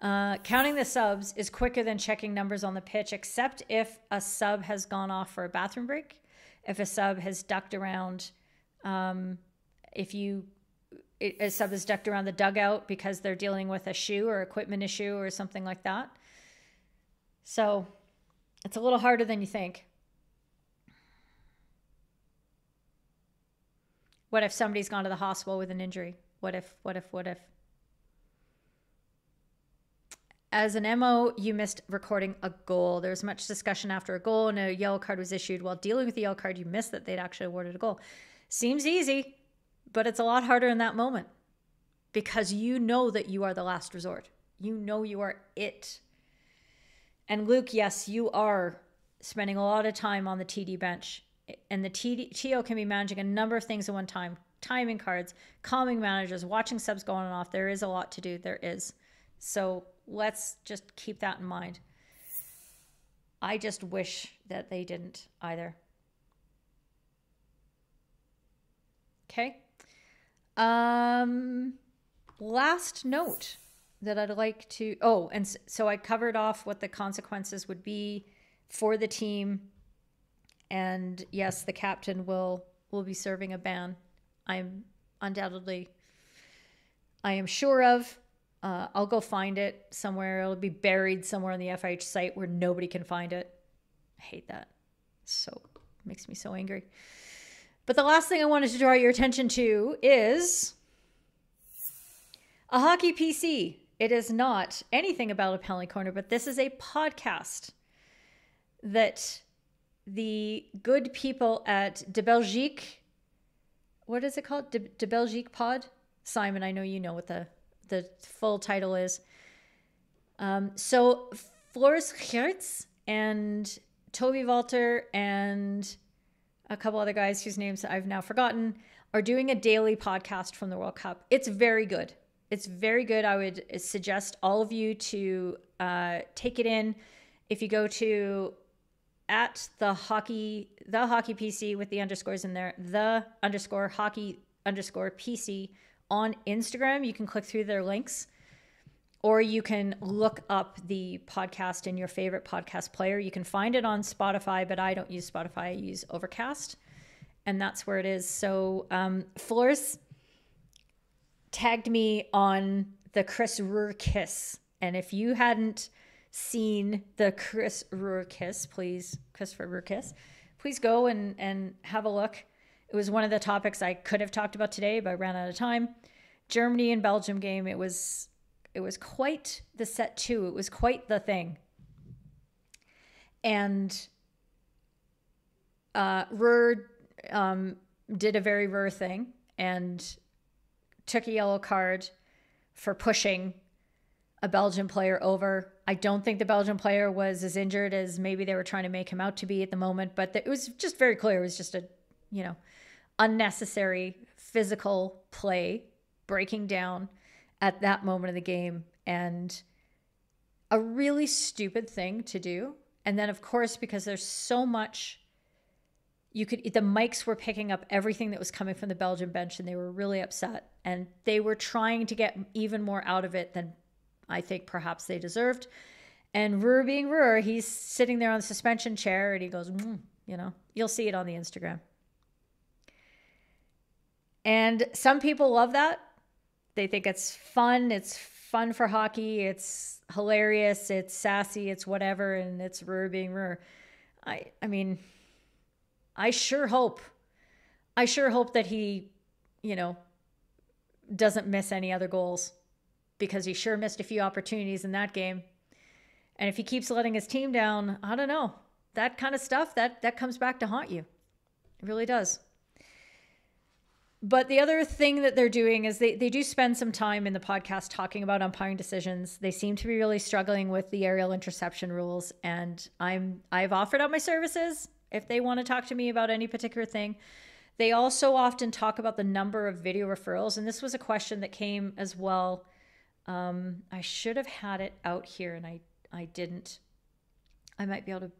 Uh, counting the subs is quicker than checking numbers on the pitch, except if a sub has gone off for a bathroom break, if a sub has ducked around, um, if you a sub is ducked around the dugout because they're dealing with a shoe or equipment issue or something like that. So it's a little harder than you think. What if somebody's gone to the hospital with an injury? What if, what if, what if? As an MO, you missed recording a goal. There was much discussion after a goal and a yellow card was issued. While dealing with the yellow card, you missed that they'd actually awarded a goal. Seems easy, but it's a lot harder in that moment because you know that you are the last resort. You know you are it. And Luke, yes, you are spending a lot of time on the TD bench. And the TD, TO can be managing a number of things at one time timing cards, calming managers, watching subs going on and off. There is a lot to do. There is. So let's just keep that in mind. I just wish that they didn't either. Okay. Um, last note that I'd like to. Oh, and so I covered off what the consequences would be for the team, and yes, the captain will will be serving a ban. I'm undoubtedly, I am sure of. Uh, I'll go find it somewhere. It'll be buried somewhere on the FIH site where nobody can find it. I hate that. So makes me so angry. But the last thing I wanted to draw your attention to is a hockey PC. It is not anything about a penalty corner, but this is a podcast that the good people at De Belgique, what is it called? De, De Belgique Pod? Simon, I know you know what the, the full title is. Um, so Floris Geerts and Toby Walter and a couple other guys whose names I've now forgotten are doing a daily podcast from the World Cup. It's very good. It's very good. I would suggest all of you to uh, take it in. If you go to at the hockey the hockey PC with the underscores in there, the underscore hockey underscore PC on Instagram, you can click through their links or you can look up the podcast in your favorite podcast player. You can find it on Spotify, but I don't use Spotify, I use Overcast, and that's where it is. So, um, Floris tagged me on the Chris Rühr kiss, and if you hadn't seen the Chris Rühr kiss, please, Christopher Rühr kiss, please go and and have a look. It was one of the topics I could have talked about today, but I ran out of time. Germany and Belgium game. It was it was quite the set too. It was quite the thing. And uh, Rühr um, did a very Rühr thing and took a yellow card for pushing a Belgian player over. I don't think the Belgian player was as injured as maybe they were trying to make him out to be at the moment, but it was just very clear. It was just a, you know, unnecessary physical play breaking down at that moment of the game and a really stupid thing to do. And then, of course, because there's so much, you could, the mics were picking up everything that was coming from the Belgian bench and they were really upset. And they were trying to get even more out of it than I think perhaps they deserved. And Rühr being Rühr, he's sitting there on the suspension chair and he goes, mm, you know, you'll see it on the Instagram. And some people love that. They think it's fun. It's fun for hockey. It's hilarious. It's sassy. It's whatever. And it's Rühr being Rühr. I, I mean, I sure hope, I sure hope that he, you know, doesn't miss any other goals because he sure missed a few opportunities in that game. And if he keeps letting his team down, I don't know. That kind of stuff that that comes back to haunt you. It really does. But the other thing that they're doing is they, they do spend some time in the podcast talking about umpiring decisions. They seem to be really struggling with the aerial interception rules. And I'm I've offered up my services if they want to talk to me about any particular thing. They also often talk about the number of video referrals. And this was a question that came as well. Um, I should have had it out here and I, I didn't. I might be able to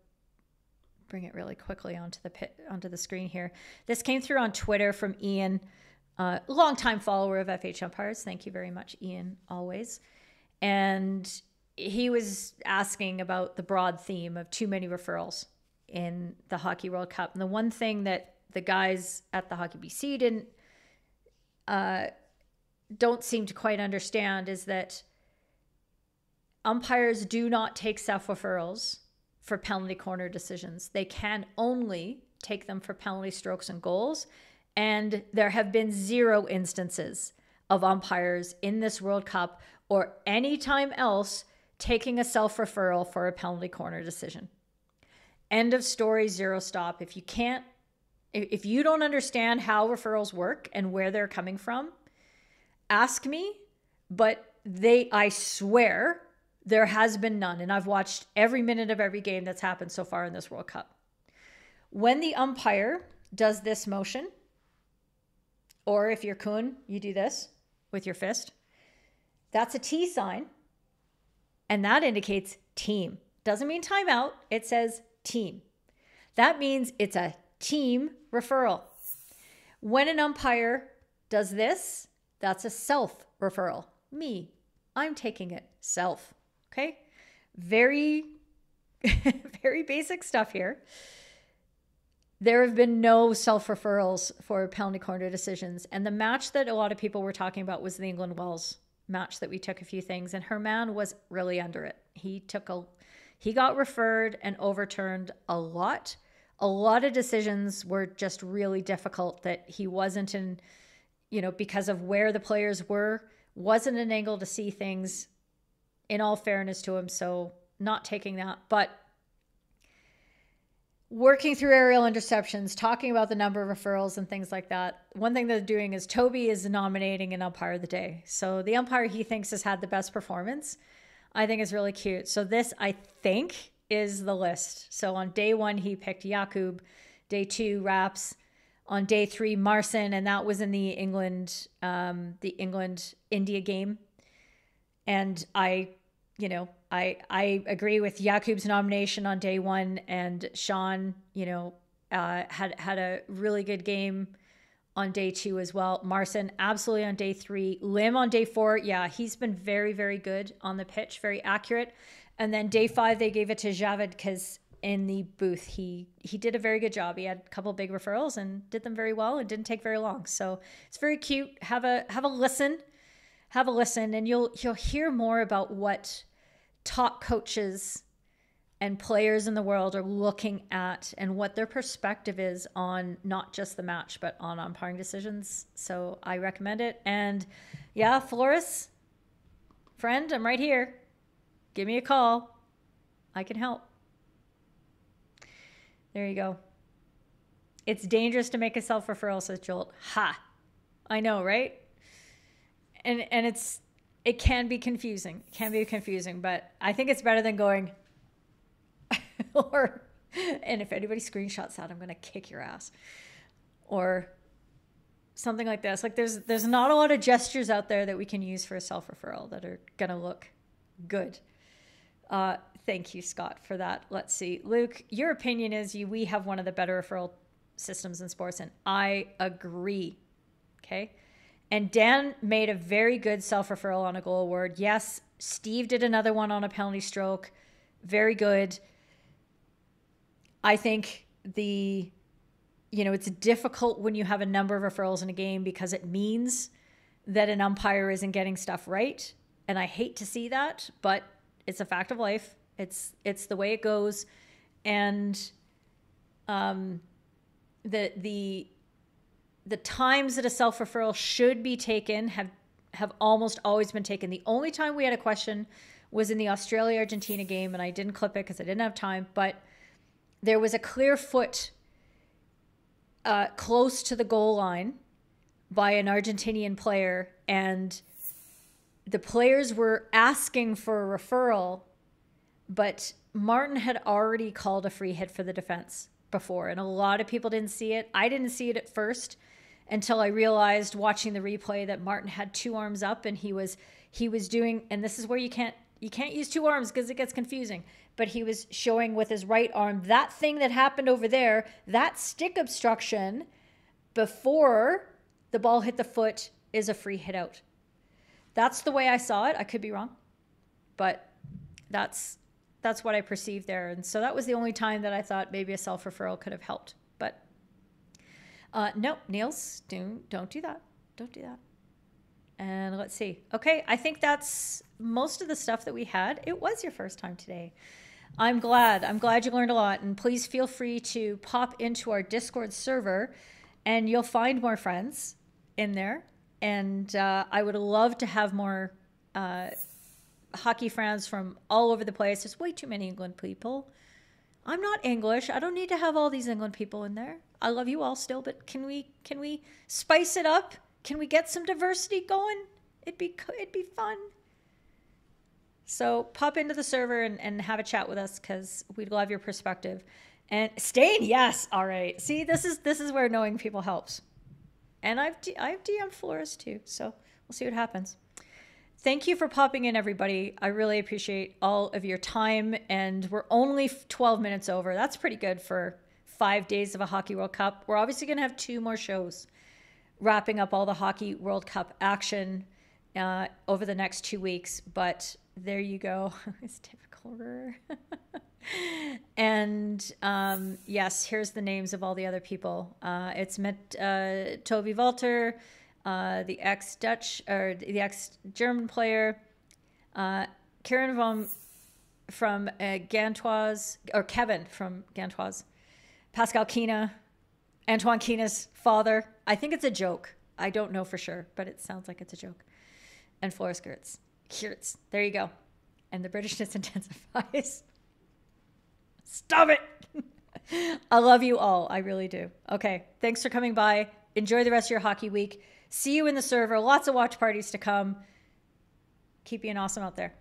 bring it really quickly onto the pit, onto the screen here. This came through on Twitter from Ian, uh, longtime follower of FH umpires. Thank you very much, Ian, always. And he was asking about the broad theme of too many referrals in the Hockey World Cup. And the one thing that the guys at the Hockey PC didn't uh, don't seem to quite understand is that umpires do not take self referrals for penalty corner decisions. They can only take them for penalty strokes and goals. And there have been zero instances of umpires in this World Cup or any time else taking a self referral for a penalty corner decision. End of story, zero stop. If you can't, if you don't understand how referrals work and where they're coming from, ask me. But they, I swear, there has been none. And I've watched every minute of every game that's happened so far in this World Cup. When the umpire does this motion, or if you're Kuhn, you do this with your fist, that's a T sign. And that indicates team. Doesn't mean timeout, it says team. That means it's a team referral. When an umpire does this, that's a self referral. Me, I'm taking it self. Okay. Very, very basic stuff here. There have been no self referrals for penalty corner decisions. And the match that a lot of people were talking about was the England Wales match that we took a few things. And Herman was really under it. He took a, he got referred and overturned a lot. A lot of decisions were just really difficult that he wasn't in, you know, because of where the players were, wasn't an angle to see things in all fairness to him. So not taking that, but working through aerial interceptions, talking about the number of referrals and things like that. One thing they're doing is Toby is nominating an umpire of the day. So the umpire he thinks has had the best performance, I think is really cute. So this, I think, is the list. So on day one, he picked Jakub. Day two, Raps. On day three, Marson, and that was in the England, um, the England India game. And I, you know, I I agree with Jakub's nomination on day one, and Sean, you know, uh, had had a really good game on day two as well. Marson absolutely on day three. Lim on day four, yeah, he's been very very good on the pitch, very accurate. And then day five, they gave it to Javid because in the booth he he did a very good job. He had a couple big referrals and did them very well and didn't take very long. So it's very cute. Have a have a listen have a listen and you'll you'll hear more about what top coaches and players in the world are looking at and what their perspective is on not just the match but on umpiring decisions. So I recommend it. And yeah, Floris, friend, I'm right here. Give me a call. I can help. There you go. It's dangerous to make a self referral, says Jolt. Ha! I know, right? And and it's it can be confusing. It can be confusing, but I think it's better than going or and if anybody screenshots that, I'm gonna kick your ass. Or something like this. Like there's there's not a lot of gestures out there that we can use for a self referral that are gonna look good. Uh, thank you, Scott, for that. Let's see, Luke. Your opinion is you we have one of the better referral systems in sports, and I agree. Okay, and Dan made a very good self referral on a goal award. Yes, Steve did another one on a penalty stroke. Very good. I think the, you know, it's difficult when you have a number of referrals in a game because it means that an umpire isn't getting stuff right. And I hate to see that, but it's a fact of life. It's it's the way it goes. And um the the the times that a self referral should be taken have have almost always been taken. The only time we had a question was in the Australia Argentina game, and I didn't clip it because I didn't have time. But there was a clear foot uh, close to the goal line by an Argentinian player, and the players were asking for a referral, but Martin had already called a free hit for the defense before, and a lot of people didn't see it. I didn't see it at first until I realized watching the replay that Martin had two arms up and he was he was doing and this is where you can't You can't use two arms because it gets confusing. But he was showing with his right arm that thing that happened over there, that stick obstruction before the ball hit the foot is a free hit out. That's the way I saw it. I could be wrong, but that's that's what I perceived there. And so that was the only time that I thought maybe a self referral could have helped. Uh, no, Niels, don't don't do that. Don't do that. And let's see. Okay, I think that's most of the stuff that we had. It was your first time today. I'm glad. I'm glad you learned a lot. And please feel free to pop into our Discord server and you'll find more friends in there. And uh, I would love to have more uh, hockey friends from all over the place. There's way too many England people. I'm not English. I don't need to have all these England people in there. I love you all still, but can we can we spice it up? Can we get some diversity going? It'd be it'd be fun. So pop into the server and, and have a chat with us because we'd love your perspective. And Stain, yes, all right. See, this is this is where knowing people helps. And I've D- I've DM Floris too, so we'll see what happens. Thank you for popping in, everybody. I really appreciate all of your time. And we're only 12 minutes over. That's pretty good for five days of a Hockey World Cup. We're obviously going to have two more shows wrapping up all the Hockey World Cup action uh, over the next two weeks. But there you go. it's typical. and um, yes, here's the names of all the other people. Uh, it's met uh, Toby Walter, uh, the ex Dutch or the ex German player, uh, Karen von from uh, Gantoise or Kevin from Gantoise, Pascal Kina, Antoine Kina's father. I think it's a joke. I don't know for sure, but it sounds like it's a joke. And Floris Geerts. Geerts. There you go. And the Britishness intensifies. Stop it. I love you all. I really do. Okay. Thanks for coming by. Enjoy the rest of your hockey week. See you in the server. Lots of watch parties to come. Keep being awesome out there.